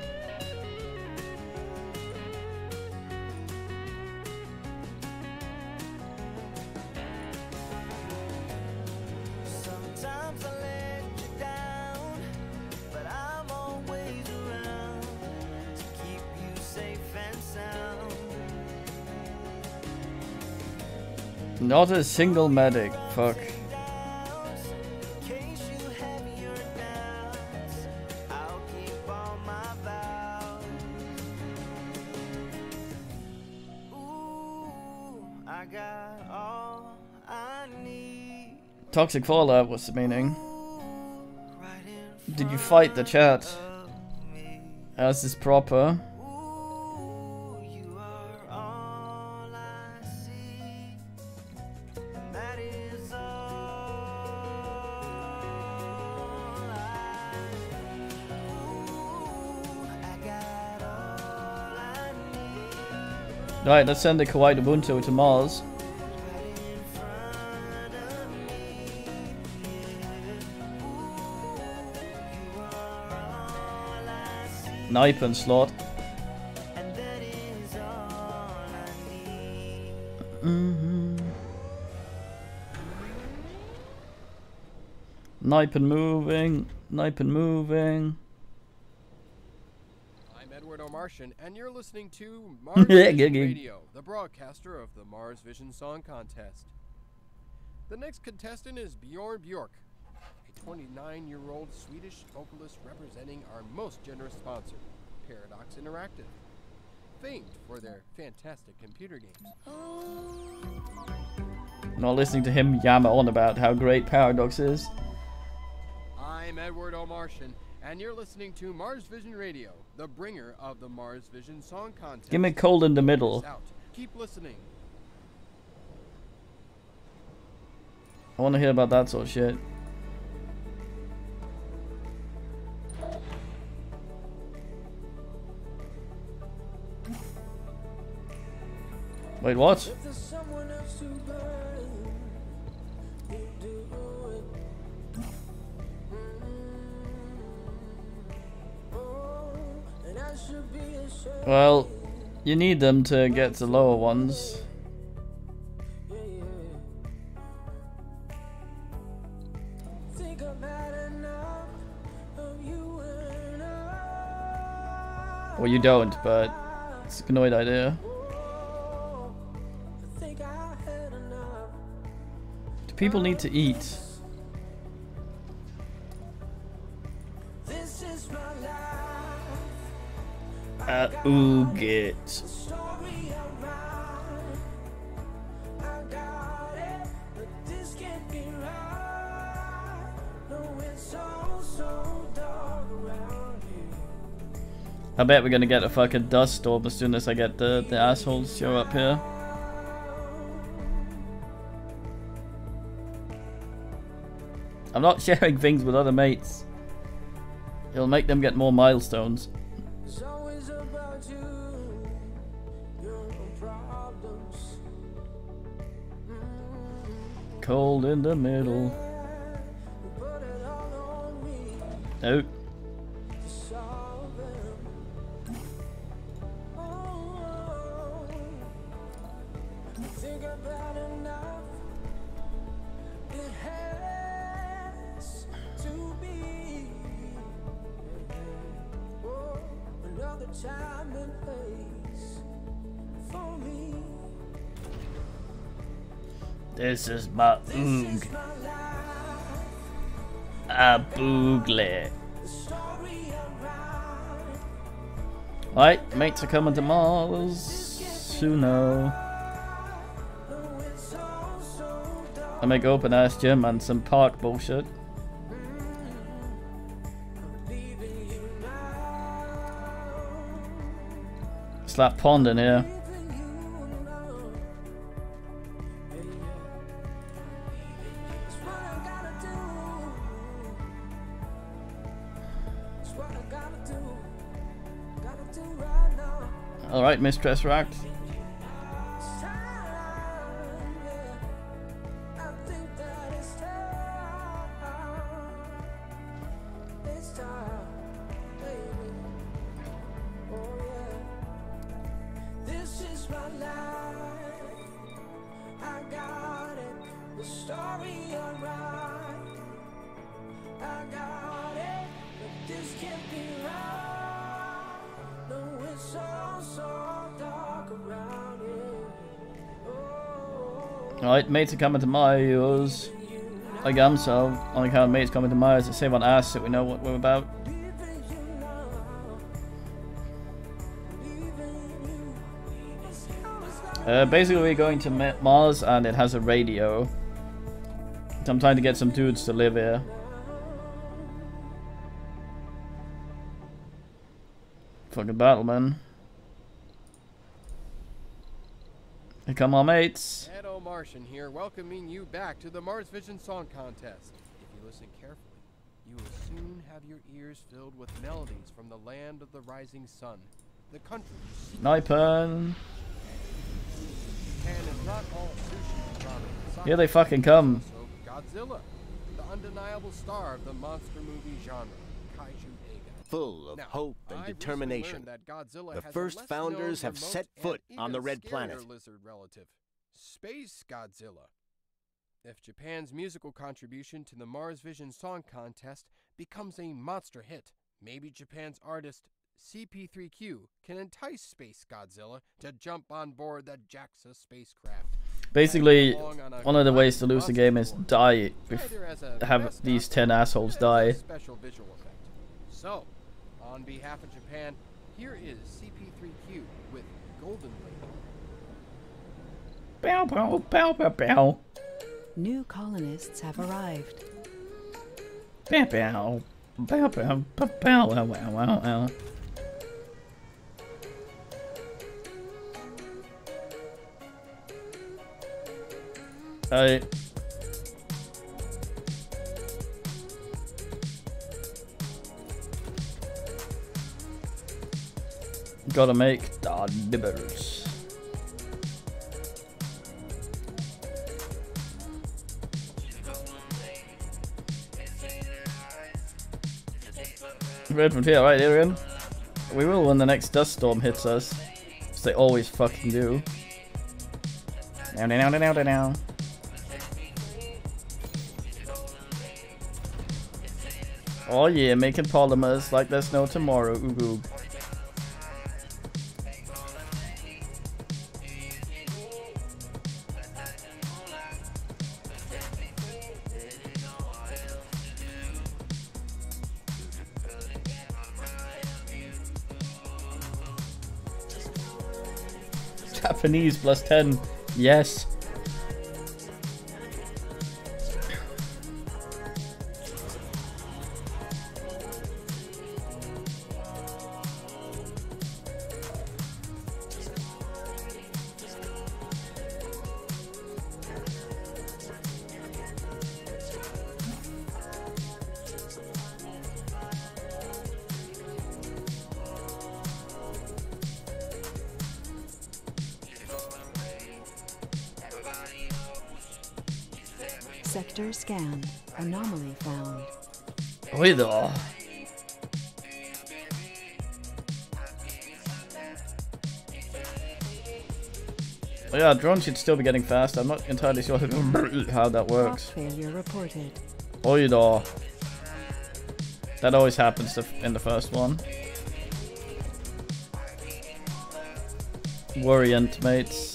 Not a single medic. Fuck. Toxic Fallout, what's the meaning? Did you fight the chat? As is proper. Right, let's send the Kawaii Ubuntu to Mars. right slot. front of me. Ooh, you are all I see. Knipe and slot. And that is all I need. hmm Knipe and moving. Knipe and moving. I'm And you're listening to [LAUGHS] Mars Vision. Radio, the broadcaster of the Mars Vision Song Contest. The next contestant is Bjorn Bjork, a 29-year-old Swedish vocalist representing our most generous sponsor, Paradox Interactive, famed for their fantastic computer games. Not listening to him yammer on about how great Paradox is. I'm Edward O'Martian, and you're listening to Mars Vision Radio, the bringer of the Mars Vision Song Contest. Give me cold in the middle. Keep listening. I want to hear about that sort of shit. Wait, what? Well, you need them to get the lower ones. Well, you don't, but it's a annoyed idea. Do people need to eat? Here. I bet we're gonna get a fucking dust storm as soon as I get the, the assholes show up here. I'm not [LAUGHS] sharing things with other mates. It'll make them get more milestones. Cold in the middle. you This is my oog. A boogle. The story I write. Right, mates are coming to Mars. Suno. I make open ass gym and some park bullshit. Slap pond in here. Mistress Racked. Mates are coming to Myers. Like I'm so on account of mates coming to Myers to save on ass so we know what we're about. Uh, basically, we're going to Mars and it has a radio. I'm trying to get some dudes to live here. Fucking battleman. Here come our mates. Ed O'Martian here, welcoming you back to the Mars Vision Song Contest. If you listen carefully, you will soon have your ears filled with melodies from the land of the rising sun, the country you Japan is not all sushi, Here they fucking come. Also, Godzilla, the undeniable star of the monster movie genre, Kaiju Full of Now, hope I and recently determination. that Godzilla The first founders have set foot on the even Red scarier Planet. Space Godzilla. If Japan's musical contribution to the Mars Vision Song Contest becomes a monster hit, maybe Japan's artist CP3Q can entice Space Godzilla to jump on board the JAXA spacecraft. Basically, on one of the ways to lose the game is die. Bef- as a have these 10 assholes die. Special visual effect. So, on behalf of Japan, here is CP3Q with Golden Lady. Bow, bow, bow, bow, bow. New colonists have arrived. Bow, bow. Bow, bow, bow, bow, wow, wow, wow, wow. Alright. Gotta make the nibbles. from here, right, Arian? We will when the next dust storm hits us. As they always fucking do. Now, now, now, now, now, now. Oh yeah, making polymers like there's no tomorrow. Oog oog. Japanese plus 10. Yes. Oh drone should still be getting fast. I'm not entirely sure [LAUGHS] how that works. reported. Oi da. That always happens in the first one. Worryant, mates.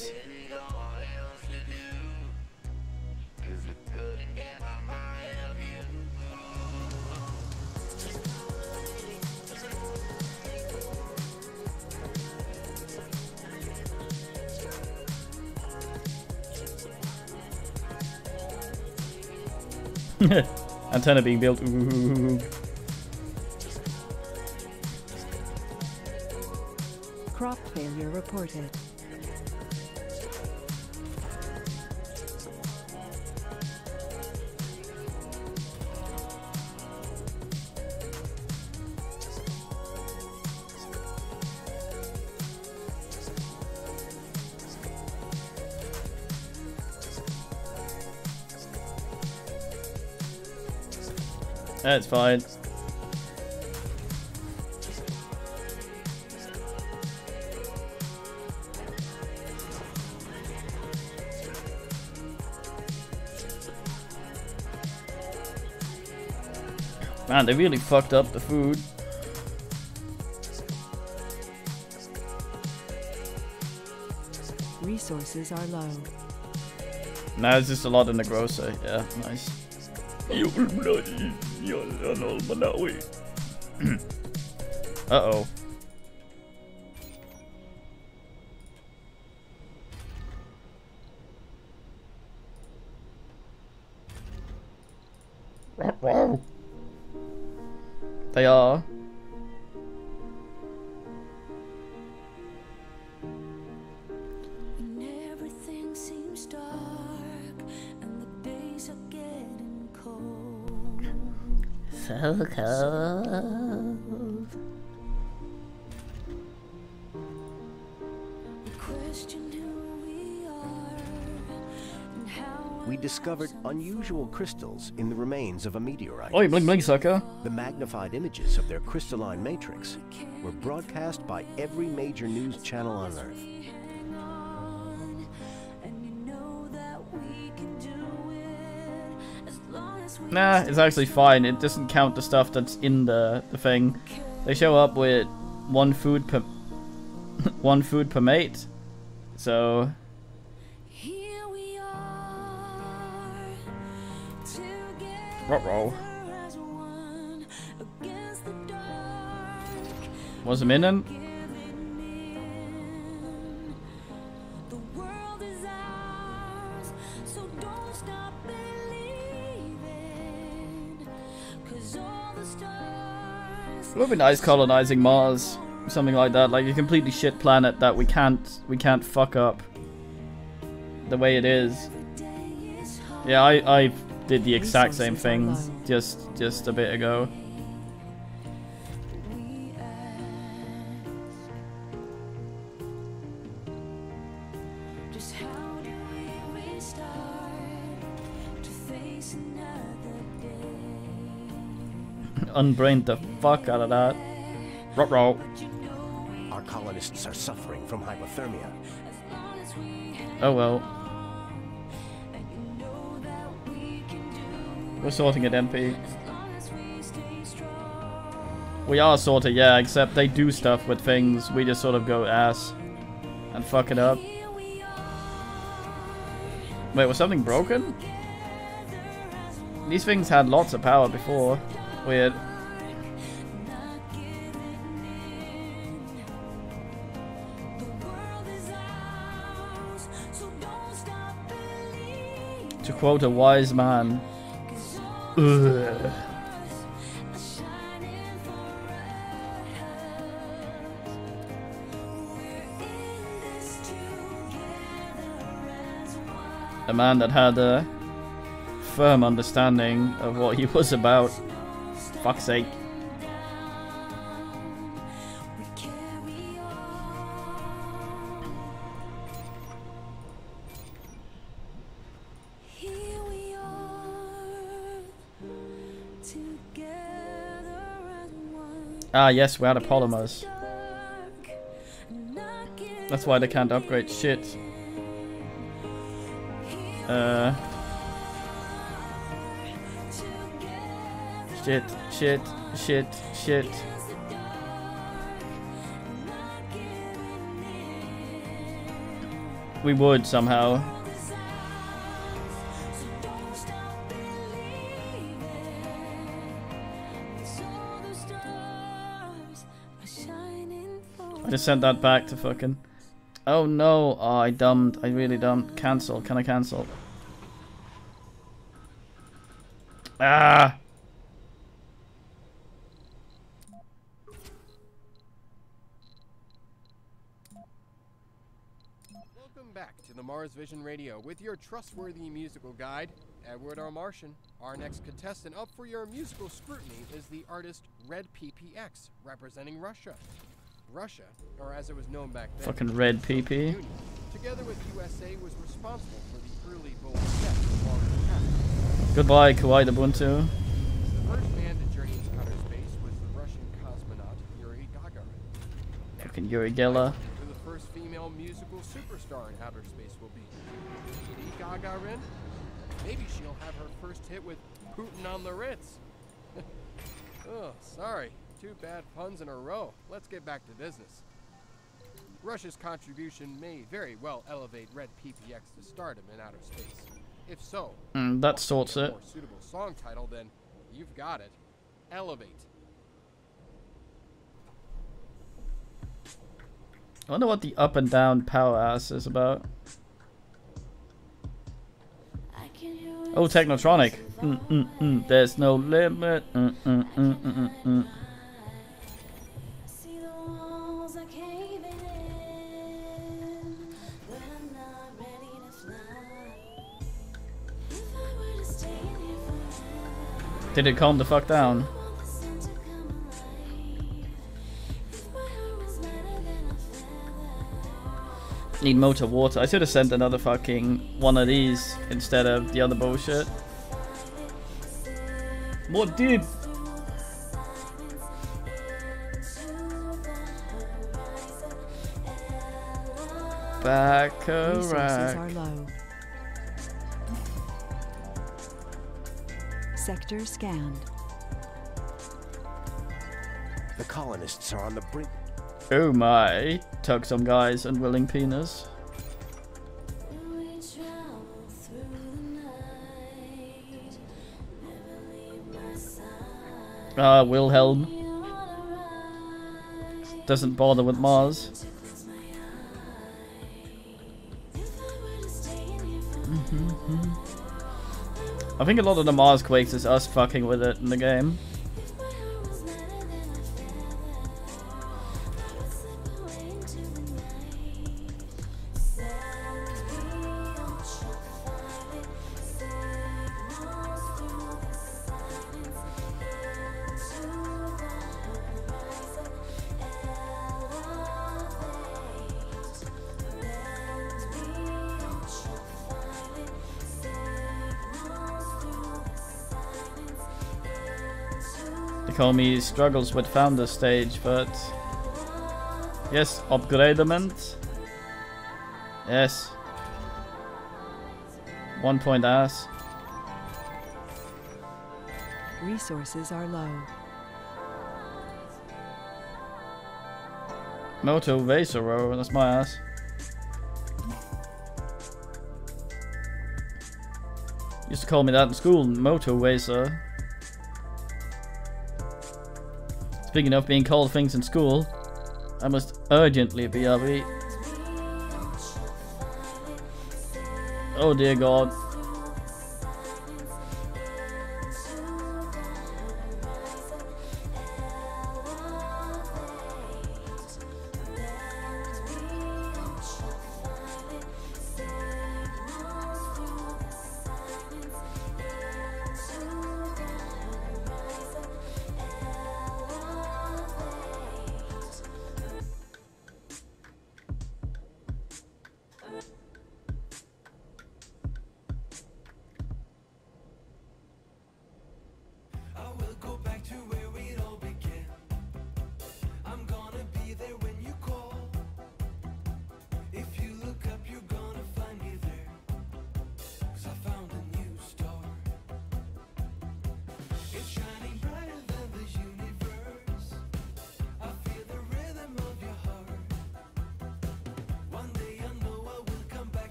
Antenna being built. Ooh. Crop Failure reported. That's fine. Man, they really fucked up the food. Resources are low. Now it's just a lot in the grocery. Yeah, nice. Uh oh. They are. Cold. We question who we are and how We discovered unusual crystals in the remains of a meteorite. Oi, bling bling, sucker. The magnified images of their crystalline matrix were broadcast by every major news channel on Earth. Nah, it's actually fine. It doesn't count the stuff that's in the, the thing. They show up with one food per [LAUGHS] one food per mate. So Here we are together Ruh-roh. as would be nice colonizing Mars, something like that, like a completely shit planet that we can't we can't fuck up the way it is. Yeah, I I did the exact same low. just just a bit ago. Unbrained the fuck out of that. Ruh-roh. But you know we Our colonists are suffering from hypothermia. as long as we Oh well. and you know that we can do We're sorting it, MP. as long as we stay strong. We are sorta, yeah, except they do stuff with things. We just sort of go ass and fuck it up. Here we are Wait, was something broken? These things had lots of power before. Weird. Quote a wise man. Ugh. A man that had a firm understanding of what he was about. Fuck's sake. Ah, yes, we're out of polymers. That's why they can't upgrade shit. Uh, shit, shit, shit, shit. We would somehow. Just sent that back to fucking. Oh no! Oh, I dumbed. I really dumbed. Cancel. Can I cancel? Ah! Welcome back to the Mars Vision Radio with your trustworthy musical guide, Edward R. Martian. Our next contestant up for your musical scrutiny is the artist Red PPX, representing Russia. Russia, or as it was known back then, Fucking red PP. Union, together with USA, was responsible for the early bold steps along the path Goodbye, Kawaii Ubuntu. the first man to journey into outer space was the Russian cosmonaut Yuri Gagarin. Fucking Yuri Geller. Who the first female musical superstar in outer space will be. Yuri Gagarin? Maybe she'll have her first hit with Putin on the Ritz. [LAUGHS] oh, sorry. Two bad puns in a row. Let's get back to business. Russia's contribution may very well elevate Red PPX to stardom in outer space. If so, Mm, that sorts it. more suitable song title, then you've got it. Elevate. I wonder what the up and down power ass is about. Oh, Technotronic. Mm, mm, mm. There's no limit. Mm, Did it calm the fuck down? I want to come alive. If my heart was lighter than a feather, Need motor water. I should have sent another fucking one of these instead of the other bullshit. More deep. Resources are Sector scanned. The colonists are on the brink. Oh my. Tug some guys unwilling penis. will we travel through the night? Never leave my side. Ah, Wilhelm. You wanna ride? Doesn't bother with Mars. I think a lot of the Mars quakes is us fucking with it in the game. Me struggles with founder stage, but yes, upgradement. Yes. One point ass. Resources are low. Moto Vasero, that's my ass. Used to call me that in school, Moto Racer. Speaking of being called things in school, I must urgently be upbeat. Oh dear god.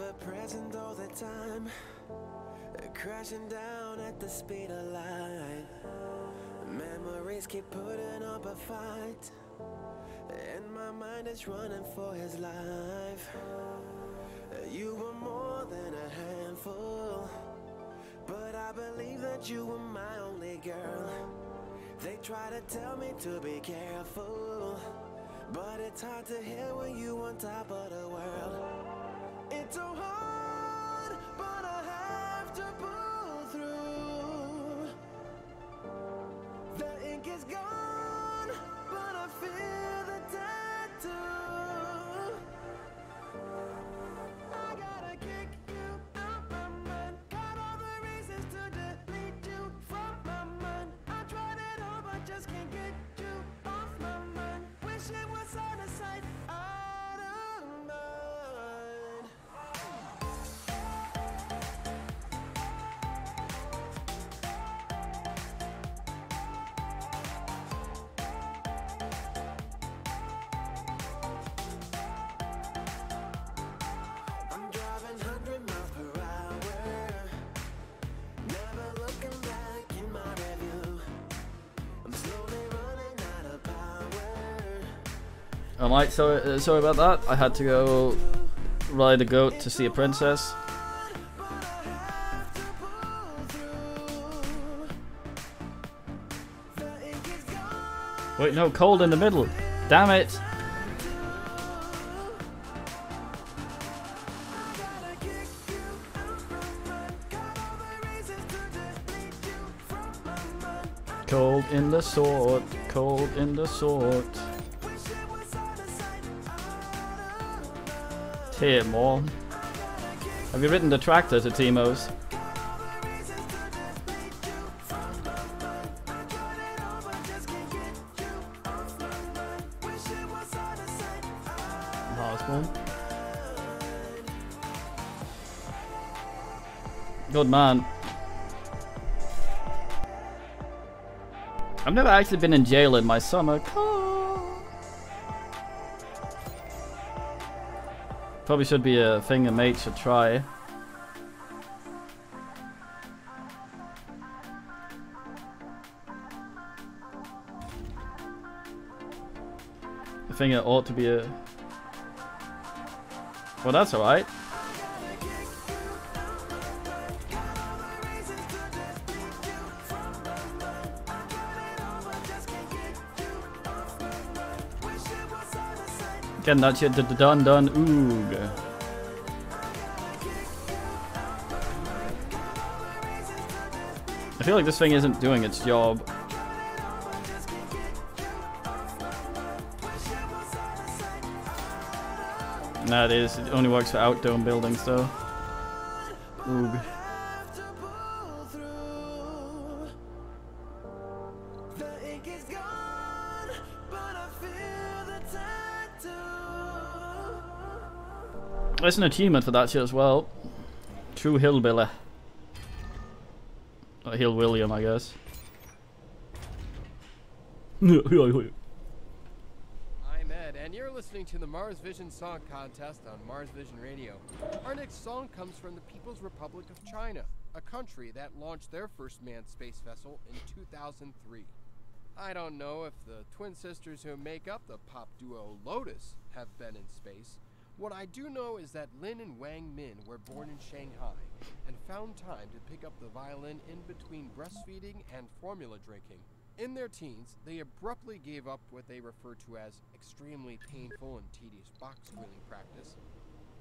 The present all the time, crashing down at the speed of light. Memories keep putting up a fight, and my mind is running for his life. You were more than a handful, but I believe that you were my only girl. They try to tell me to be careful, but it's hard to hear when you on top of Alright, sorry, uh, sorry about that. I had to go ride a goat to see a princess. Wait, no, cold in the middle. Damn it. Cold in the sword, cold in the sword. Teimo. Have you written the tractor to Teimo's? Good man. I've never actually been in jail in my summer. Probably should be a thing a mate should try. I think it ought to be a. Well, that's alright. Getting that shit d- d- done. Oog. I feel like this thing isn't doing its job. Nah, it is. It only works for outdoor buildings, though. Oog. There's an achievement for that shit as well. True Hillbilly. Or Hill William, I guess. I'm Ed, and you're listening to the Mars Vision Song Contest on Mars Vision Radio. Our next song comes from the People's Republic of China, a country that launched their first manned space vessel in 2003. I don't know if the twin sisters who make up the pop duo Lotus have been in space. What I do know is that Lin and Wang Min were born in Shanghai and found time to pick up the violin in between breastfeeding and formula drinking. In their teens, they abruptly gave up what they refer to as extremely painful and tedious box squealing practice,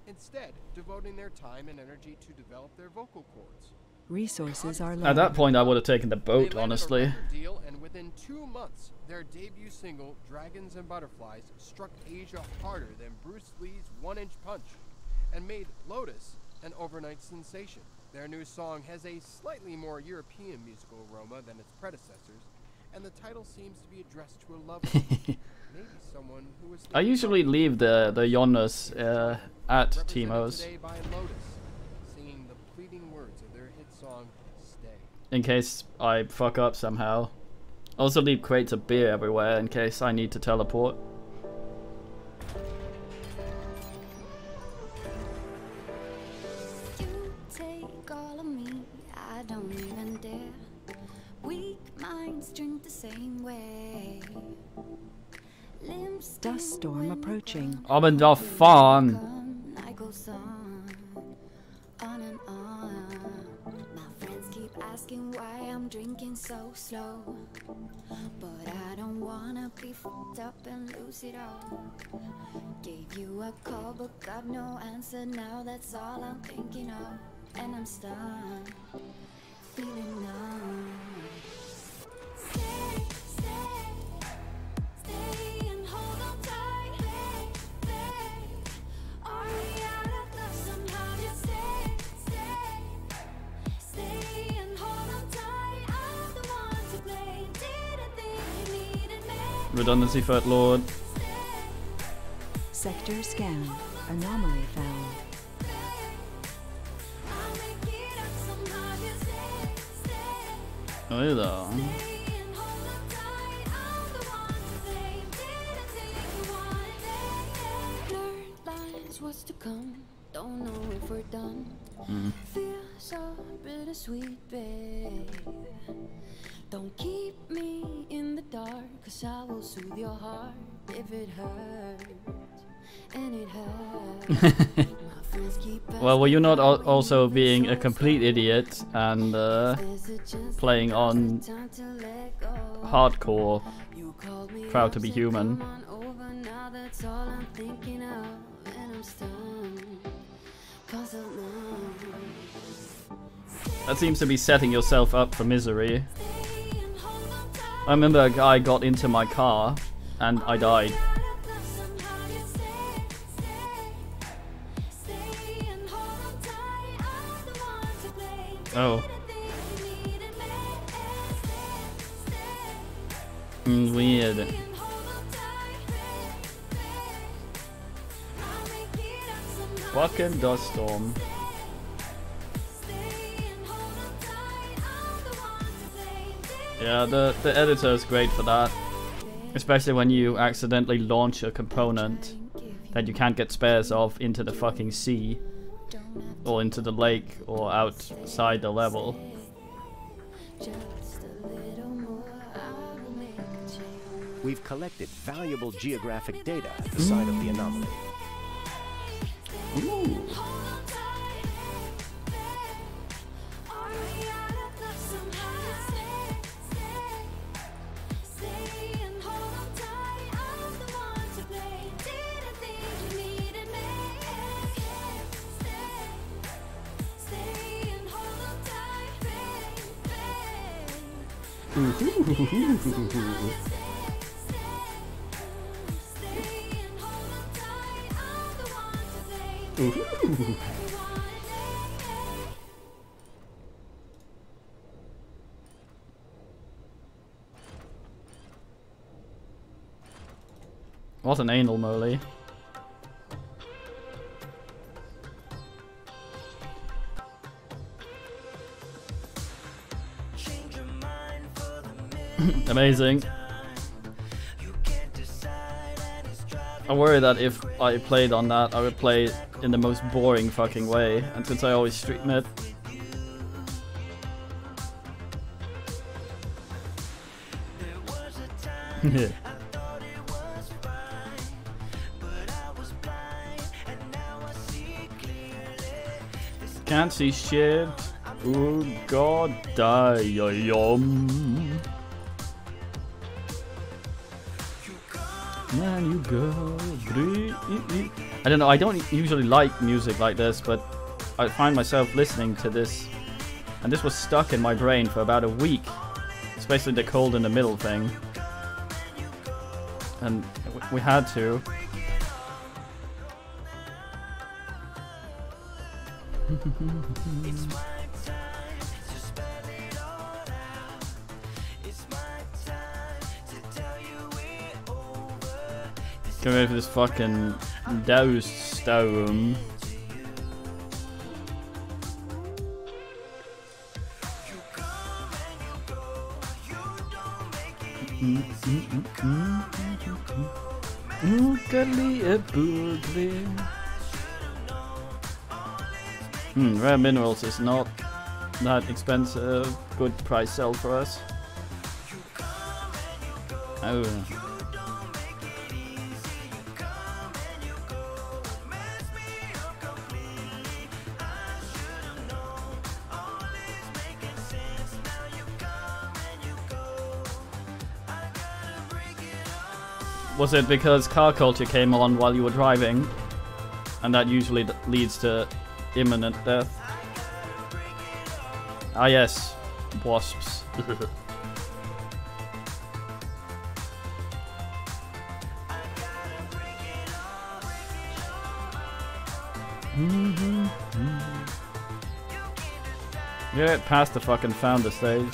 instead, devoting their time and energy to develop their vocal cords. Resources are At that point, I would have taken the boat, honestly. deal, and within two months, their debut single, Dragons and Butterflies, struck Asia harder than Bruce Lee's one inch punch and made Lotus an overnight sensation. Their new song has a slightly more European musical aroma than its predecessors, and the title seems to be addressed to a lover. [LAUGHS] Maybe someone who is I usually leave the the Jonnez uh, at Teimo's strong, stay. In case I fuck up somehow. Also leave crates of beer everywhere in case I need to teleport. Dust storm approaching. Abend auf fahren. So slow. But I don't wanna be fucked up and lose it all. Gave you a call, but got no answer. Now that's all I'm thinking of. And I'm stunned, feeling numb. Stay, stay, stay to blame. Didn't think Anomaly found. me. Blurred lines, what's to come? Don't know if we're done. Feel so bittersweet, babe. Don't keep me in the dark, cause I will soothe your heart if it hurts. And it hurts. [LAUGHS] Well, were you not al also being a complete idiot and uh, playing on hardcore Proud to be human? That seems to be setting yourself up for misery. I remember a guy got into my car and I died. Oh. Mm, weird. Fucking dust storm. Yeah, the, the editor is great for that. Especially when you accidentally launch a component that you can't get spares of into the fucking sea. Or into the lake or outside the level. We've collected valuable geographic data at the site of the anomaly. What an anal moly. [LAUGHS] Amazing. I worry that if I played on that, I would play in the most boring fucking way, and since I always stream it. [LAUGHS] Can't see shit. Oh god, die, yum. Man, you go. I don't know. I don't usually like music like this, but I find myself listening to this, and this was stuck in my brain for about a week. Especially the cold in the middle thing, and we had to. [LAUGHS] Get ready for this fucking douse a. Hmm, rare minerals is not that expensive. Good price sell for us. Oh. Was it because car culture came on while you were driving? And that usually leads to imminent death. Ah yes, wasps. [LAUGHS] Yeah, it passed the fucking founder stage.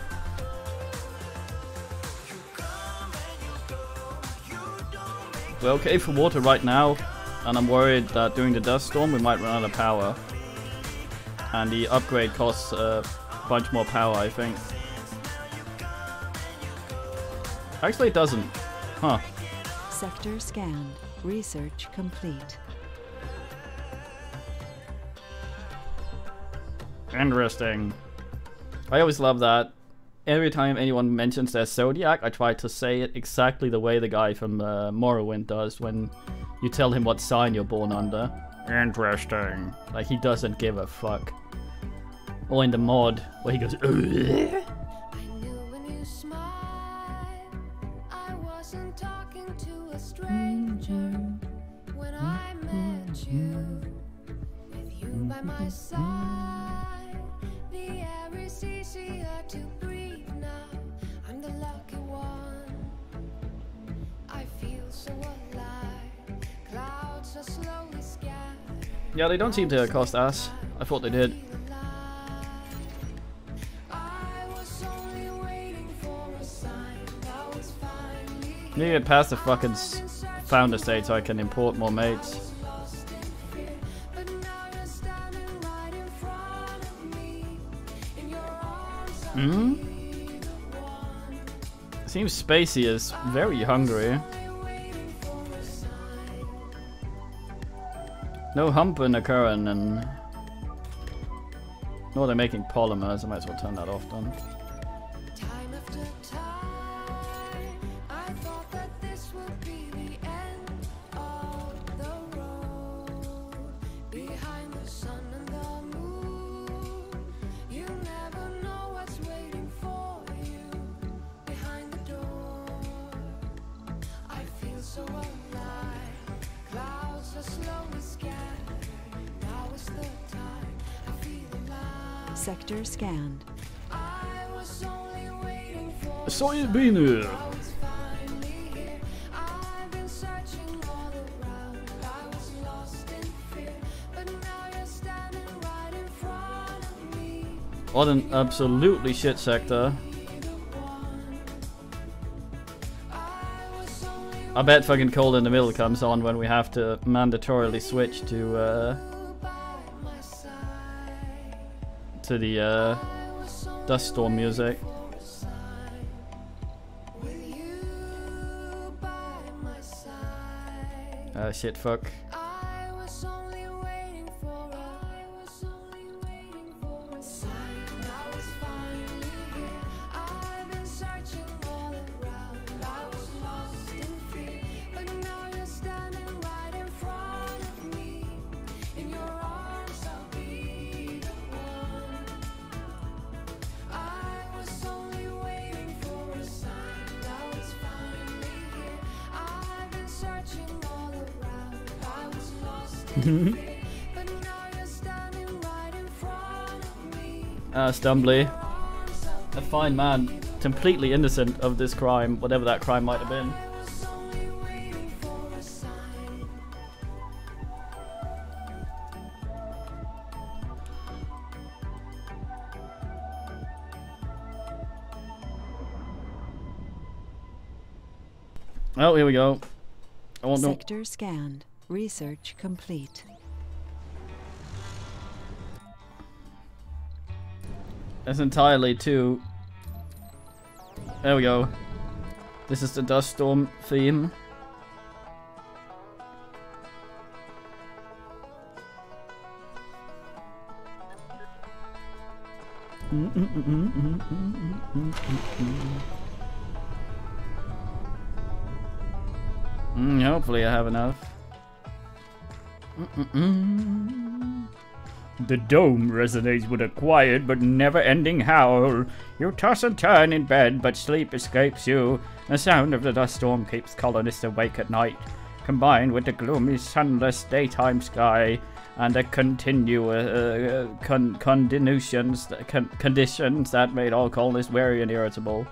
We're okay for water right now, and I'm worried that during the dust storm we might run out of power. And the upgrade costs a bunch more power, I think. Actually, it doesn't. Huh. Sector scanned. Research complete. Interesting. I always love that. Every time anyone mentions their zodiac, I try to say it exactly the way the guy from uh, Morrowind does when you tell him what sign you're born under. Interesting. Like he doesn't give a fuck. Or in the mod where he goes. "Ugh." I knew when you smiled, I wasn't talking to a stranger. When I met you, with you by my side, the air is easier to breathe Yeah, they don't seem to cost ass. I thought they did. Need to get past the fucking founder state so I can import more mates. Hmm? Seems Spacey is very hungry. No humping occurring and... No, they're making polymers. I might as well turn that off then. Front of me. What an absolutely shit sector. I bet fucking Cold in the Middle comes on when we have to mandatorily switch to uh, to the uh, I was only dust storm music. for a sign. With you by my side. Uh, shit, fuck. Dumbly, a fine man, completely innocent of this crime, whatever that crime might have been. Oh, here we go. I want Sector no scanned. Research complete. That's entirely too. There we go. This is the dust storm theme. Mm, hopefully I have enough. Mm, mm, mm. The dome resonates with a quiet but never-ending howl. You toss and turn in bed, but sleep escapes you. The sound of the dust storm keeps colonists awake at night, combined with the gloomy, sunless daytime sky and the continuous uh, con- conditions, con- conditions that made all colonists wary and irritable.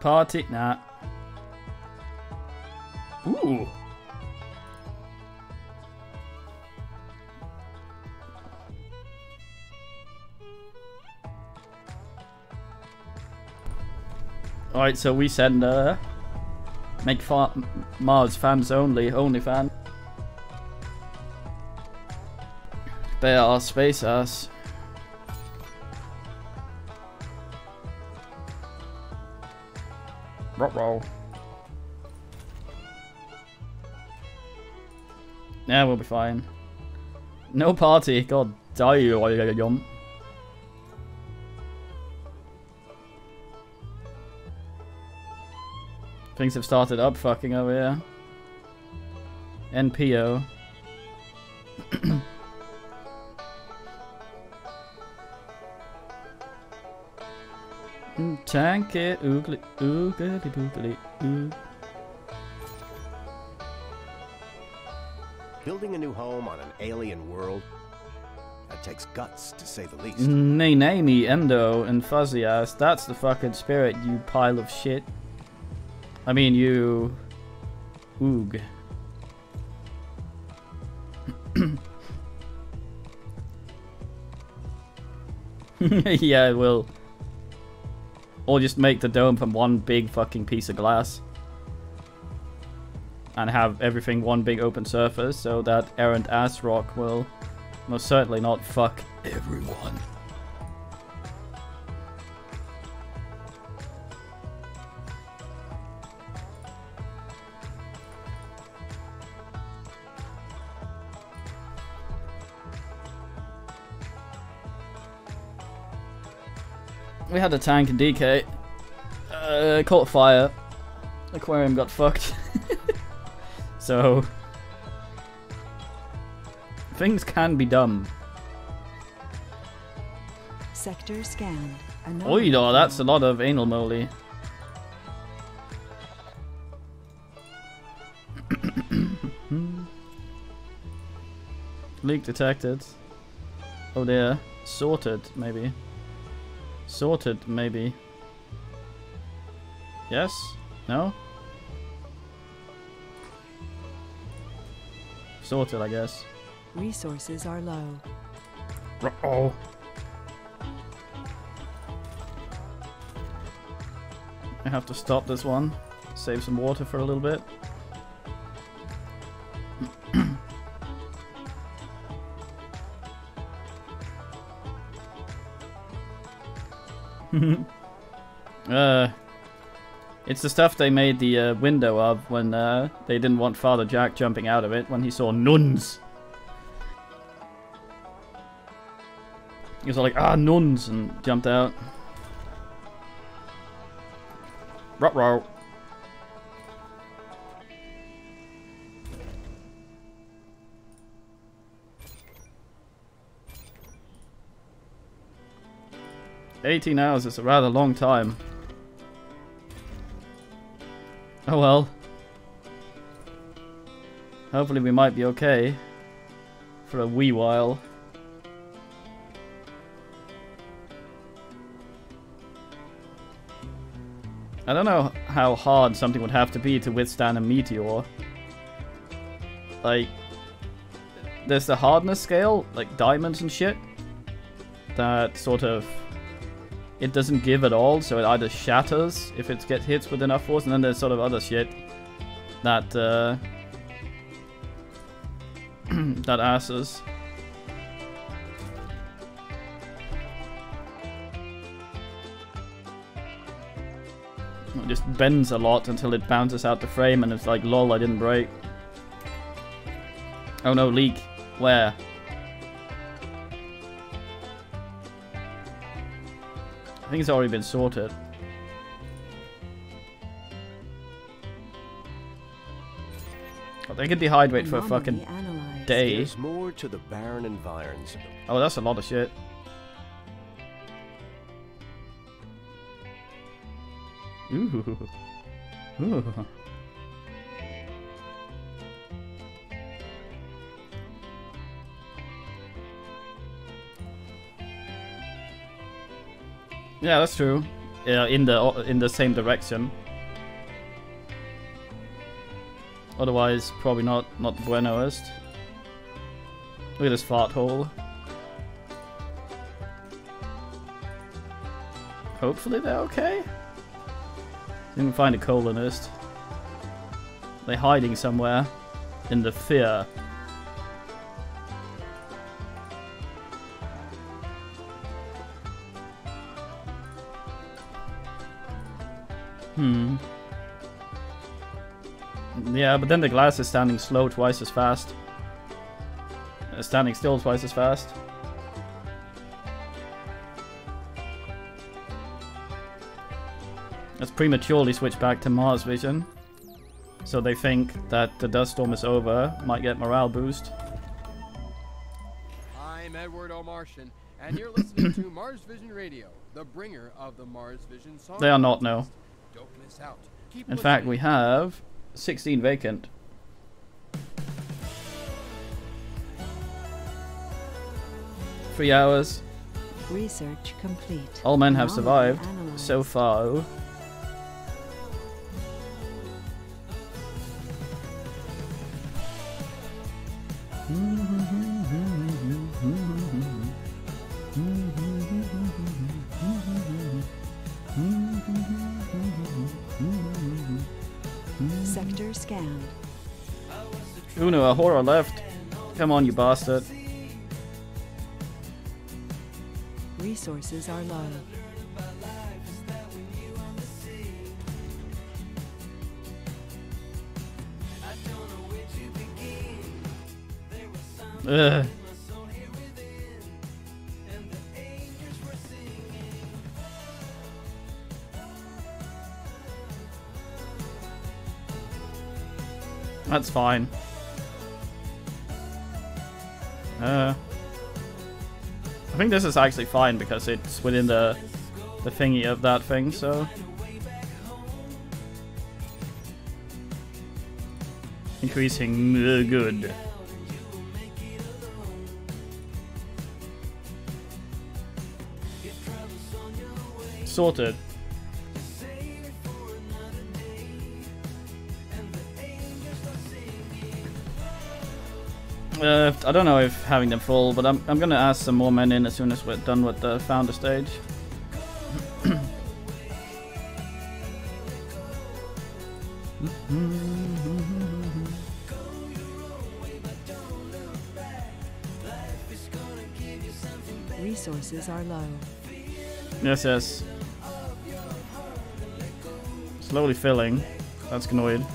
Party, nah. Ooh. Alright, so we send uh make fa- Mars fans only, only fan. They are space ass. Rock roll. Yeah, we'll be fine. No party, god damn. Things have started up fucking over here. NPO. [CLEARS THROAT] Tank it, oogly, oogly, boogly, oo. Building a new home on an alien world? That takes guts, to say the least. Nay, nay, me, Endo, and Fuzzy ass. That's the fucking spirit, you pile of shit. I mean, you. Oog. [LAUGHS] yeah, it will. Or just make the dome from one big fucking piece of glass. And have everything one big open surface so that errant ass rock will most certainly not fuck everyone. We had a tank and DK. Uh, caught fire. Aquarium got fucked. [LAUGHS] so... Things can be dumb. Sector scanned. Oi, no, that's a lot of anal moly. [COUGHS] Leak detected. Oh dear. Sorted, maybe. Sorted, maybe. Yes? No? Sorted, I guess. Resources are low. Oh. I have to stop this one. Save some water for a little bit. [LAUGHS] uh, it's the stuff they made the uh, window of when uh, they didn't want Father Jack jumping out of it when he saw nuns. He was like, ah, nuns, and jumped out. Ruh-roh. Eighteen hours is a rather long time. Oh well. Hopefully we might be okay. For a wee while. I don't know how hard something would have to be to withstand a meteor. Like, there's the hardness scale, like diamonds and shit, that sort of it doesn't give at all, so it either shatters if it gets hits with enough force, and then there's sort of other shit that uh, [CLEARS THROAT] that asses. It just bends a lot until it bounces out the frame and it's like, lol, I didn't break. Oh no, leak. Where? Think it's already been sorted. Oh, they could dehydrate for a fucking Anomaly analyzed. day. There's more to the barren environs. Oh, that's a lot of shit. Ooh. [LAUGHS] Ooh. Yeah, that's true. Yeah, in the in the same direction. Otherwise, probably not not buenoest. Look at this fart hole. Hopefully they're okay. Didn't find a colonist. They're hiding somewhere in the fear. Yeah, but then the glass is standing slow twice as fast. Uh, standing still twice as fast. Let's prematurely switch back to Mars vision. So they think that the dust storm is over, might get morale boost. I'm Edward O'Martian, and you're listening to [COUGHS] Mars Vision Radio, the bringer of the Mars Vision song. They are not, no. Don't miss out. Keep In fact, we have 16 vacant. Three hours. Research complete. All men have survived so far. Uno, a horror left. Come on, you bastard. Resources are low. Ugh. That's fine. Uh, I think this is actually fine because it's within the the thingy of that thing, so. Increasing uh, good. Sorted. Uh, I don't know if having them full, but I'm, I'm gonna ask some more men in as soon as we're done with the founder stage. Resources are low. Yes, yes. Slowly filling. That's Gnoid.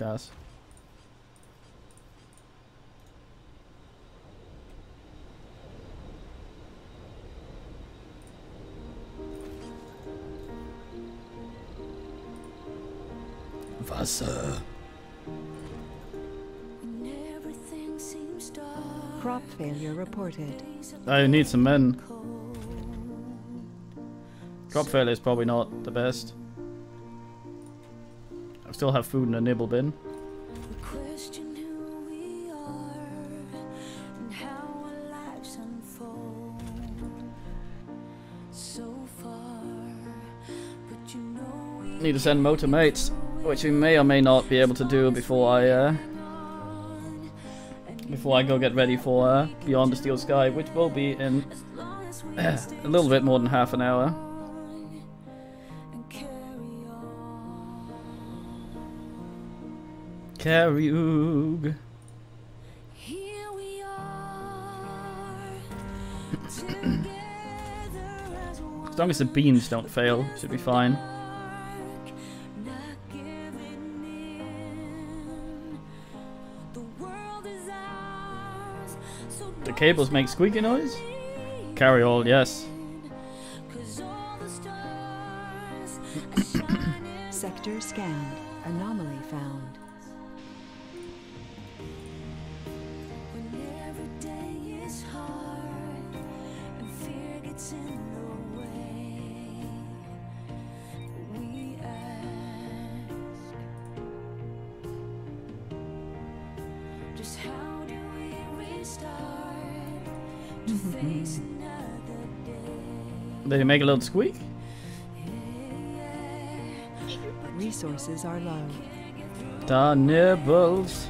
Fuck ass. Wasser. When everything seems dark, Crop failure reported. I need some men. Crop failure is probably not the best. Still have food in a nibble bin. we question who we are and how our lives unfold. So far, but you know we Need to send motor mates, which we may or may not be able to do before I uh, before I go get ready for uh, Beyond the Steel Sky, which will be in as long as we a little bit more than half an hour. Karyug. Here we are, as long as the beans don't fail, should be fine. Not giving in. The world is ours, so The cables make squeaky noise? Carry all, yes. Cause all the stars are [COUGHS] shining Sector scanned. Make a little squeak? Resources are low. The nibbles.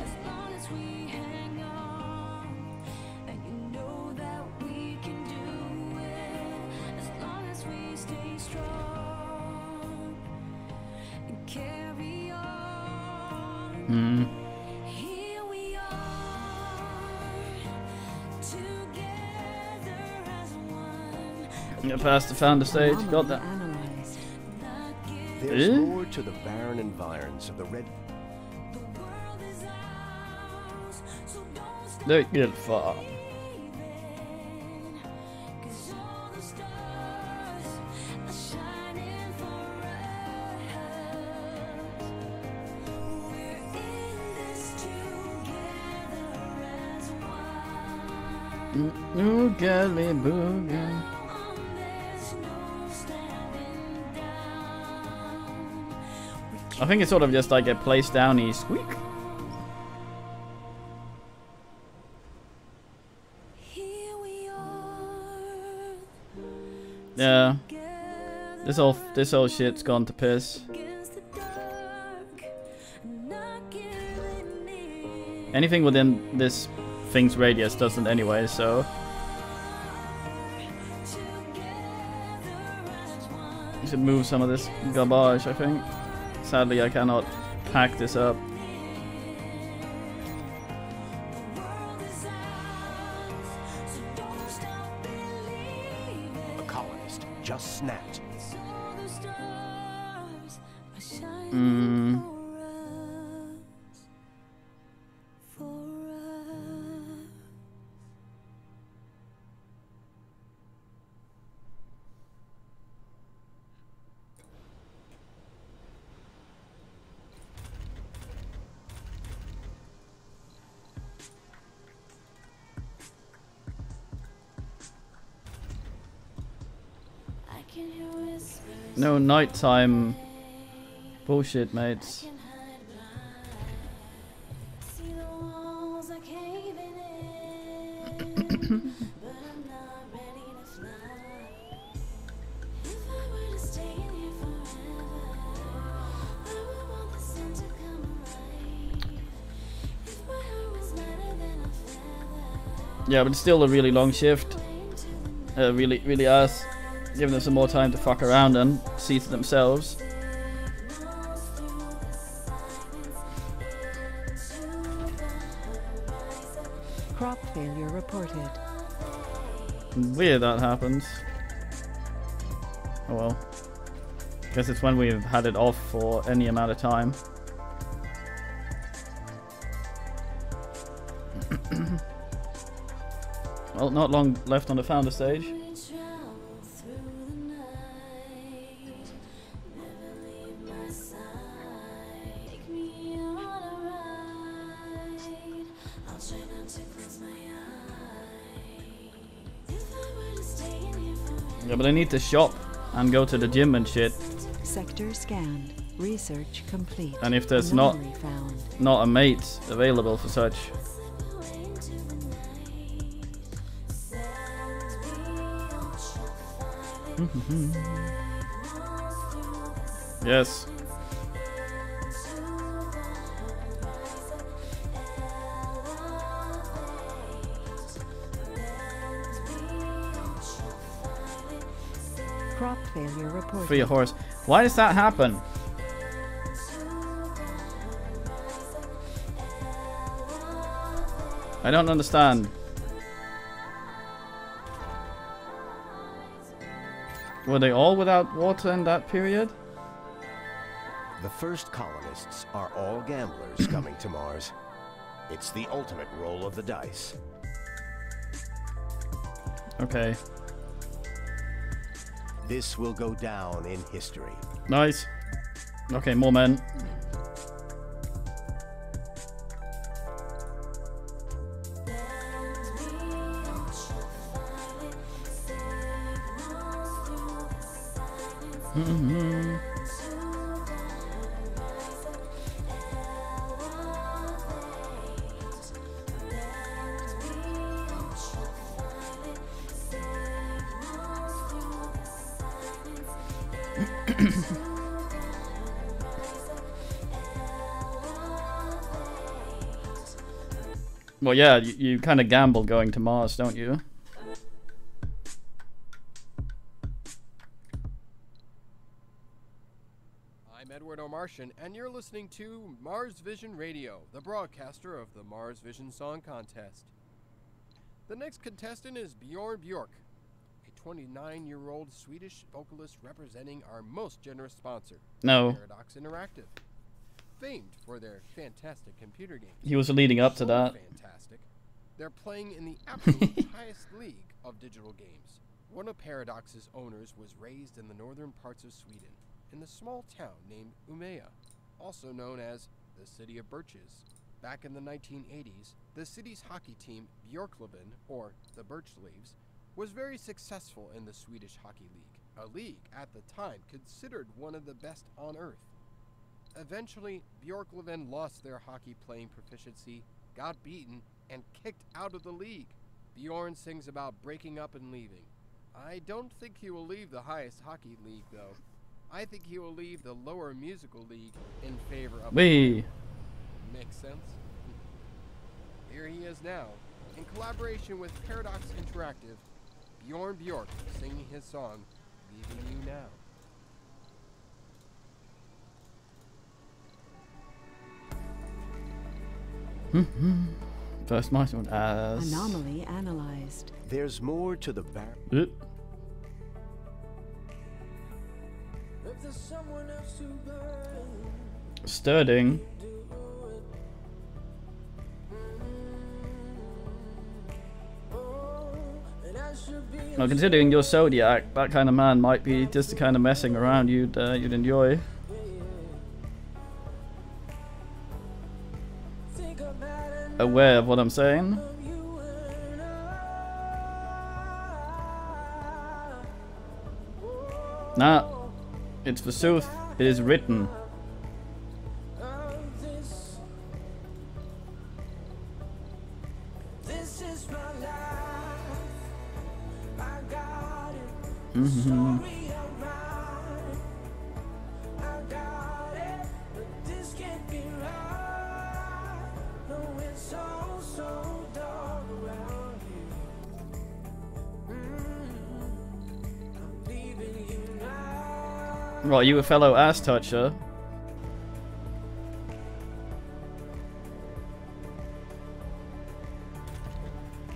Get past the stage. Got that. analyzed. Not giving There's Eh? more to the barren environs of the Red the world is ours, so don't stop Don't get far. believing. 'Cause all I think it's sort of just like a place down downy squeak. Here we are, Yeah. This whole this whole shit's gone to piss. against the dark, not giving in. Anything within this thing's radius doesn't anyway, so Together as one. we should move some of this garbage, I think. Sadly, I cannot pack this up. Than bullshit, feather, Yeah, but still a really long shift. Uh, really, really ass. Giving them some more time to fuck around and seats themselves. Crop failure reported. Weird that happens. Oh well. Guess it's when we've had it off for any amount of time. [COUGHS] well, not long left on the founder stage. But I need to shop and go to the gym and shit. Sector scanned. Research complete. And if there's not found. not a mate available for such, [LAUGHS] yes. Free a horse. Why does that happen? I don't understand. Were they all without water in that period? The first colonists are all gamblers [COUGHS] coming to Mars. It's the ultimate roll of the dice. Okay, This will go down in history. nice. Okay, more men. Well, yeah, you, you kind of gamble going to Mars, don't you? I'm Edward O'Martian, and you're listening to Mars Vision Radio, the broadcaster of the Mars Vision Song Contest. The next contestant is Bjorn Bjork, a 29 year old Swedish vocalist representing our most generous sponsor, No. Paradox Interactive. Famed for their fantastic computer games. He was leading up to So that. Fantastic. They're playing in the absolute [LAUGHS] highest league of digital games. One of Paradox's owners was raised in the northern parts of Sweden, in the small town named Umeå, also known as the City of Birches. Back in the 1980s, the city's hockey team Björklöven, or the Birch Leaves, was very successful in the Swedish Hockey League, a league at the time considered one of the best on earth. Eventually, Björklöven lost their hockey playing proficiency, got beaten, and kicked out of the league. Bjorn sings about breaking up and leaving. I don't think he will leave the highest hockey league, though. I think he will leave the lower musical league in favor of. We. Makes sense? Here he is now, in collaboration with Paradox Interactive, Bjorn Bjork singing his song, Leaving You Now. First milestone as. Anomaly analyzed. There's more to the bar. Oop. If there's someone else to blame, Sturding. and I should be considering your zodiac, that kind of man might be just the kind of messing around you'd uh, you'd enjoy. Aware of what I'm saying? you and I. Nah, it's for sooth. It is written. of Right, you a fellow ass toucher.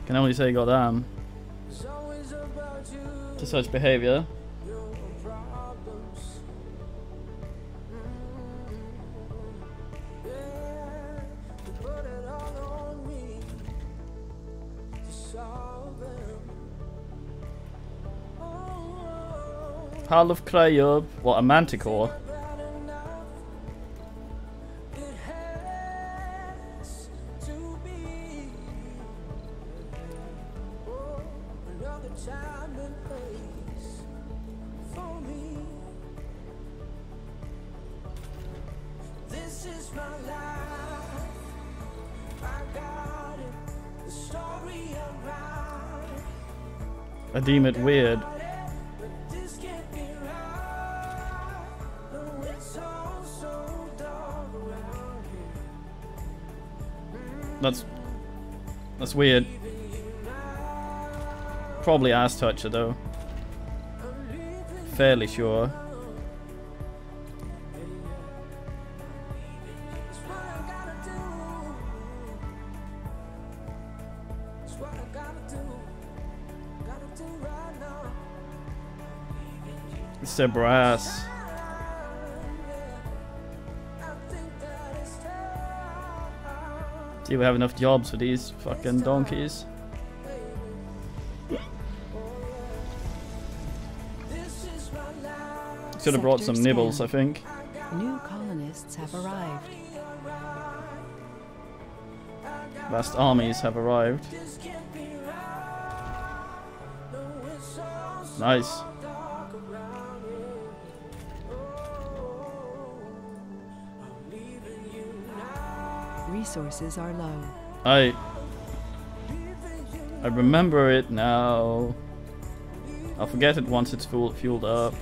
Can only say goddamn um, It's always about you. to such behavior. For me. This is my life. I got it. The story I'm. I deem it weird. Weird. Probably ass toucher though. Fairly sure. It's I Do we have enough jobs for these fucking donkeys? This is my life. Should have brought some nibbles, I think. New colonists have arrived. Vast armies have arrived. This Resources are low. I I remember it now. I'll forget it once it's full fueled up.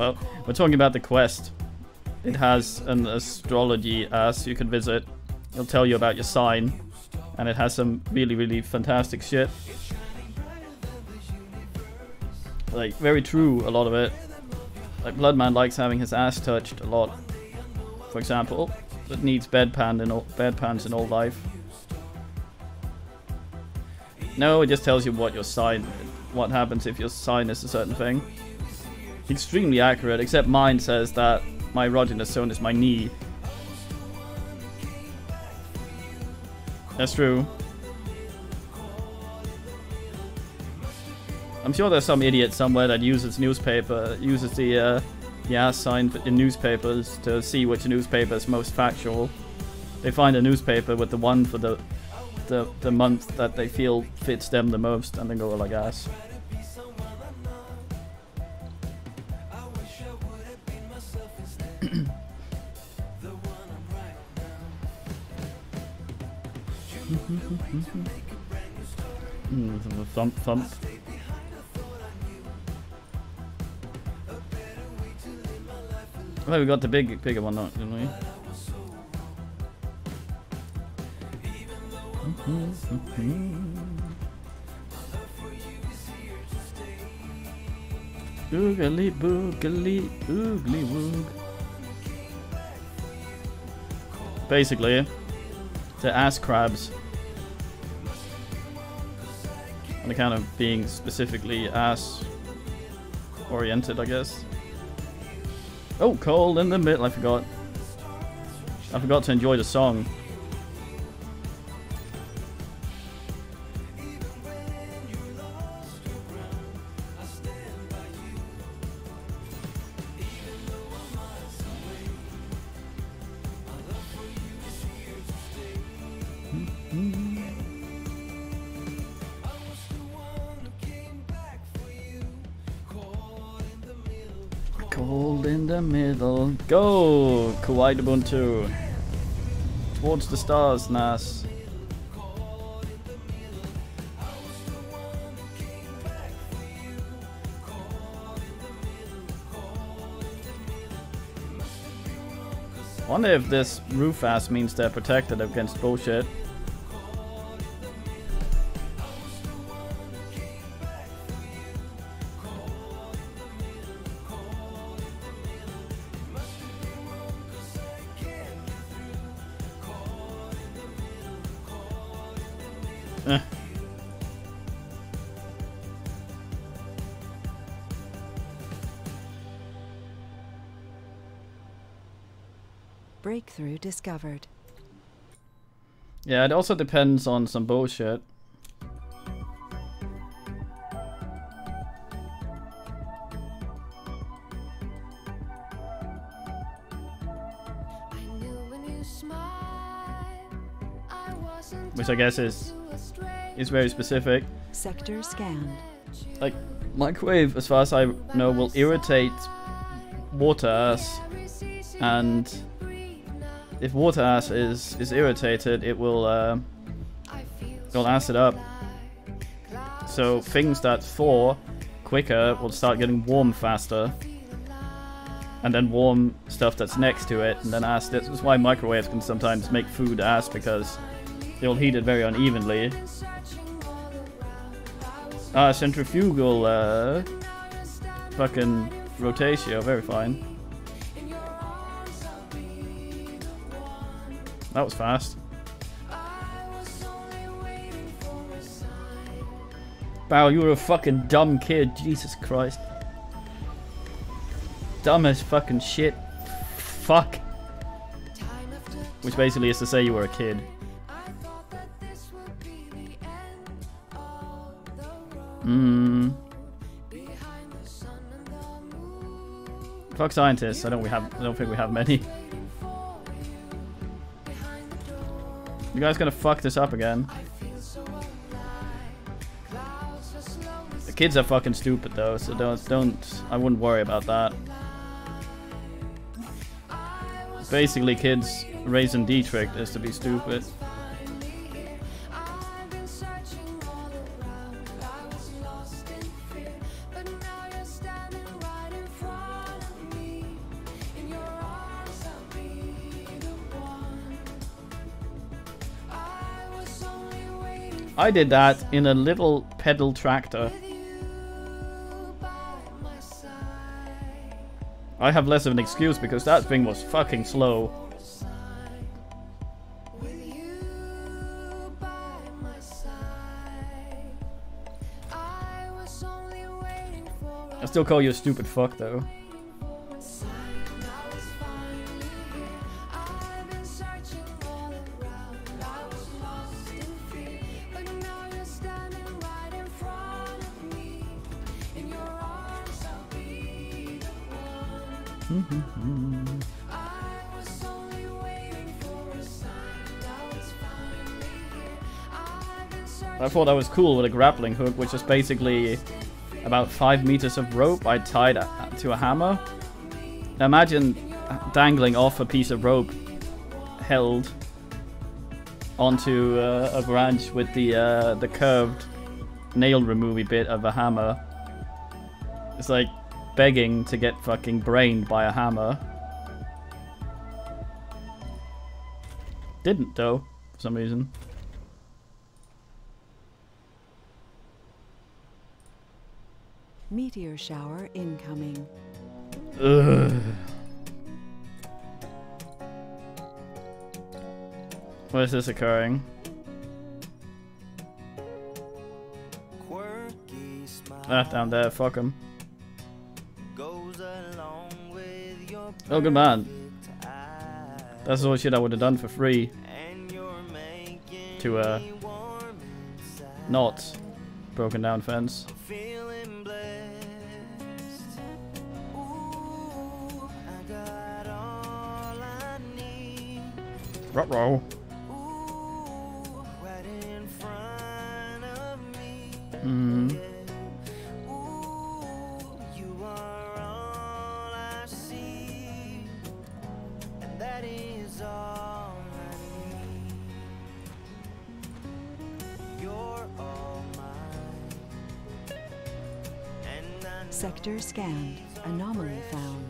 Well, we're talking about the quest. It has an astrology ass you can visit. It'll tell you about your sign. And it has some really, really fantastic shit. Like, very true, a lot of it. Like, Bloodman likes having his ass touched a lot. For example, it needs bedpan in all, bedpans in all life. No, it just tells you what your sign, what happens if your sign is a certain thing extremely accurate, except mine says that my erogenous zone is my knee. That's true. I'm sure there's some idiot somewhere that uses newspaper, uses the uh, the ass sign in newspapers to see which newspaper is most factual. They find a newspaper with the one for the the the month that they feel fits them the most, and then go like ass. Mm, thump thump. Well, we got the big, bigger one, not didn't we? Oogly boogly oogly woog. Basically, the ass crabs. On account of being specifically ass oriented, I guess. Oh, cold in the middle. I forgot. I forgot to enjoy the song. Ubuntu. Towards the stars, Nas. Wonder if this roof ass means they're protected against bullshit. Discovered. Yeah, it also depends on some bullshit. I knew when you smiled, I wasn't Which I guess is to a stranger. is very specific. Sector scanned. Like microwave, as far as I know, will irritate water and if water ass is is irritated, it will uh, it'll acid up. So things that thaw quicker will start getting warm faster, and then warm stuff that's next to it, and then acid. This is why microwaves can sometimes make food ass because they'll heat it very unevenly. Ah, centrifugal, uh, fucking rotatio, very fine. That was fast. Bow, you were a fucking dumb kid, Jesus Christ. Dumb as fucking shit. Fuck. Which basically is to say you were a kid. Hmm. Fuck scientists. I don't we have I don't think we have many. You guys gonna fuck this up again? The kids are fucking stupid though, so don't don't I wouldn't worry about that. Basically kids raising Dietrich is to be stupid. I did that in a little pedal tractor. I have less of an excuse because that thing was fucking slow. I still call you a stupid fuck though. Thought that was cool with a grappling hook, which is basically about five meters of rope I tied to a hammer. Imagine dangling off a piece of rope held onto uh, a branch with the uh, the curved nail removey bit of a hammer. It's like begging to get fucking brained by a hammer. Didn't though, for some reason. Meteor shower incoming. Ugh. Where is this occurring? Ah, down there, fuck him. goes along with your Oh, good man. That's all shit I would have done for free And you're to, uh, me warm inside. not broken down fence. I know hmm. Sector scanned. Anomaly found.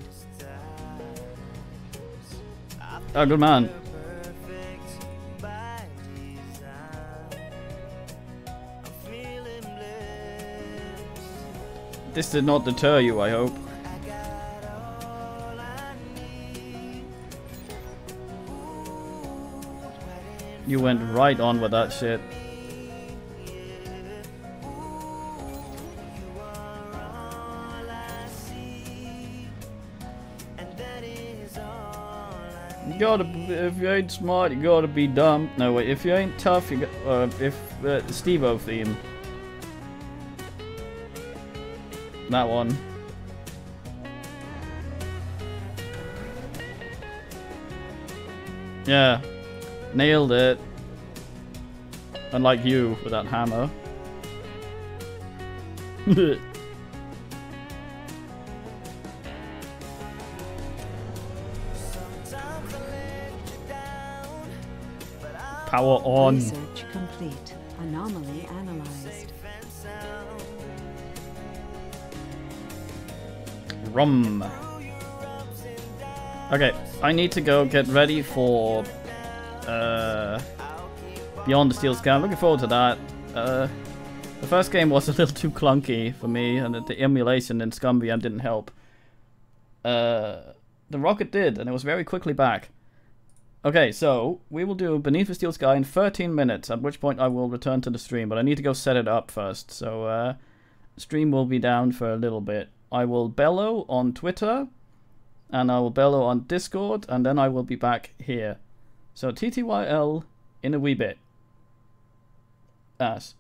Oh, good man. This did not deter you, I hope. You went right on with that shit. You gotta, if you ain't smart, you gotta be dumb. No, wait, if you ain't tough, you got, uh, if, uh, Steve-O theme. That one. Yeah, nailed it. Unlike you with that hammer. [LAUGHS] Sometimes I let you down, but I'm Power on. Research complete. Rum. Okay, I need to go get ready for uh, Beyond the Steel Sky. I'm looking forward to that. Uh, the first game was a little [LAUGHS] too clunky for me, and the, emulation in ScummVM didn't help. Uh, the rocket did, and it was very quickly back. Okay, so we will do Beneath the Steel Sky in 13 minutes, at which point I will return to the stream, but I need to go set it up first. So, uh, stream will be down for a little bit. I will bellow on Twitter, and I will bellow on Discord, and then I will be back here. So TTYL in a wee bit. As.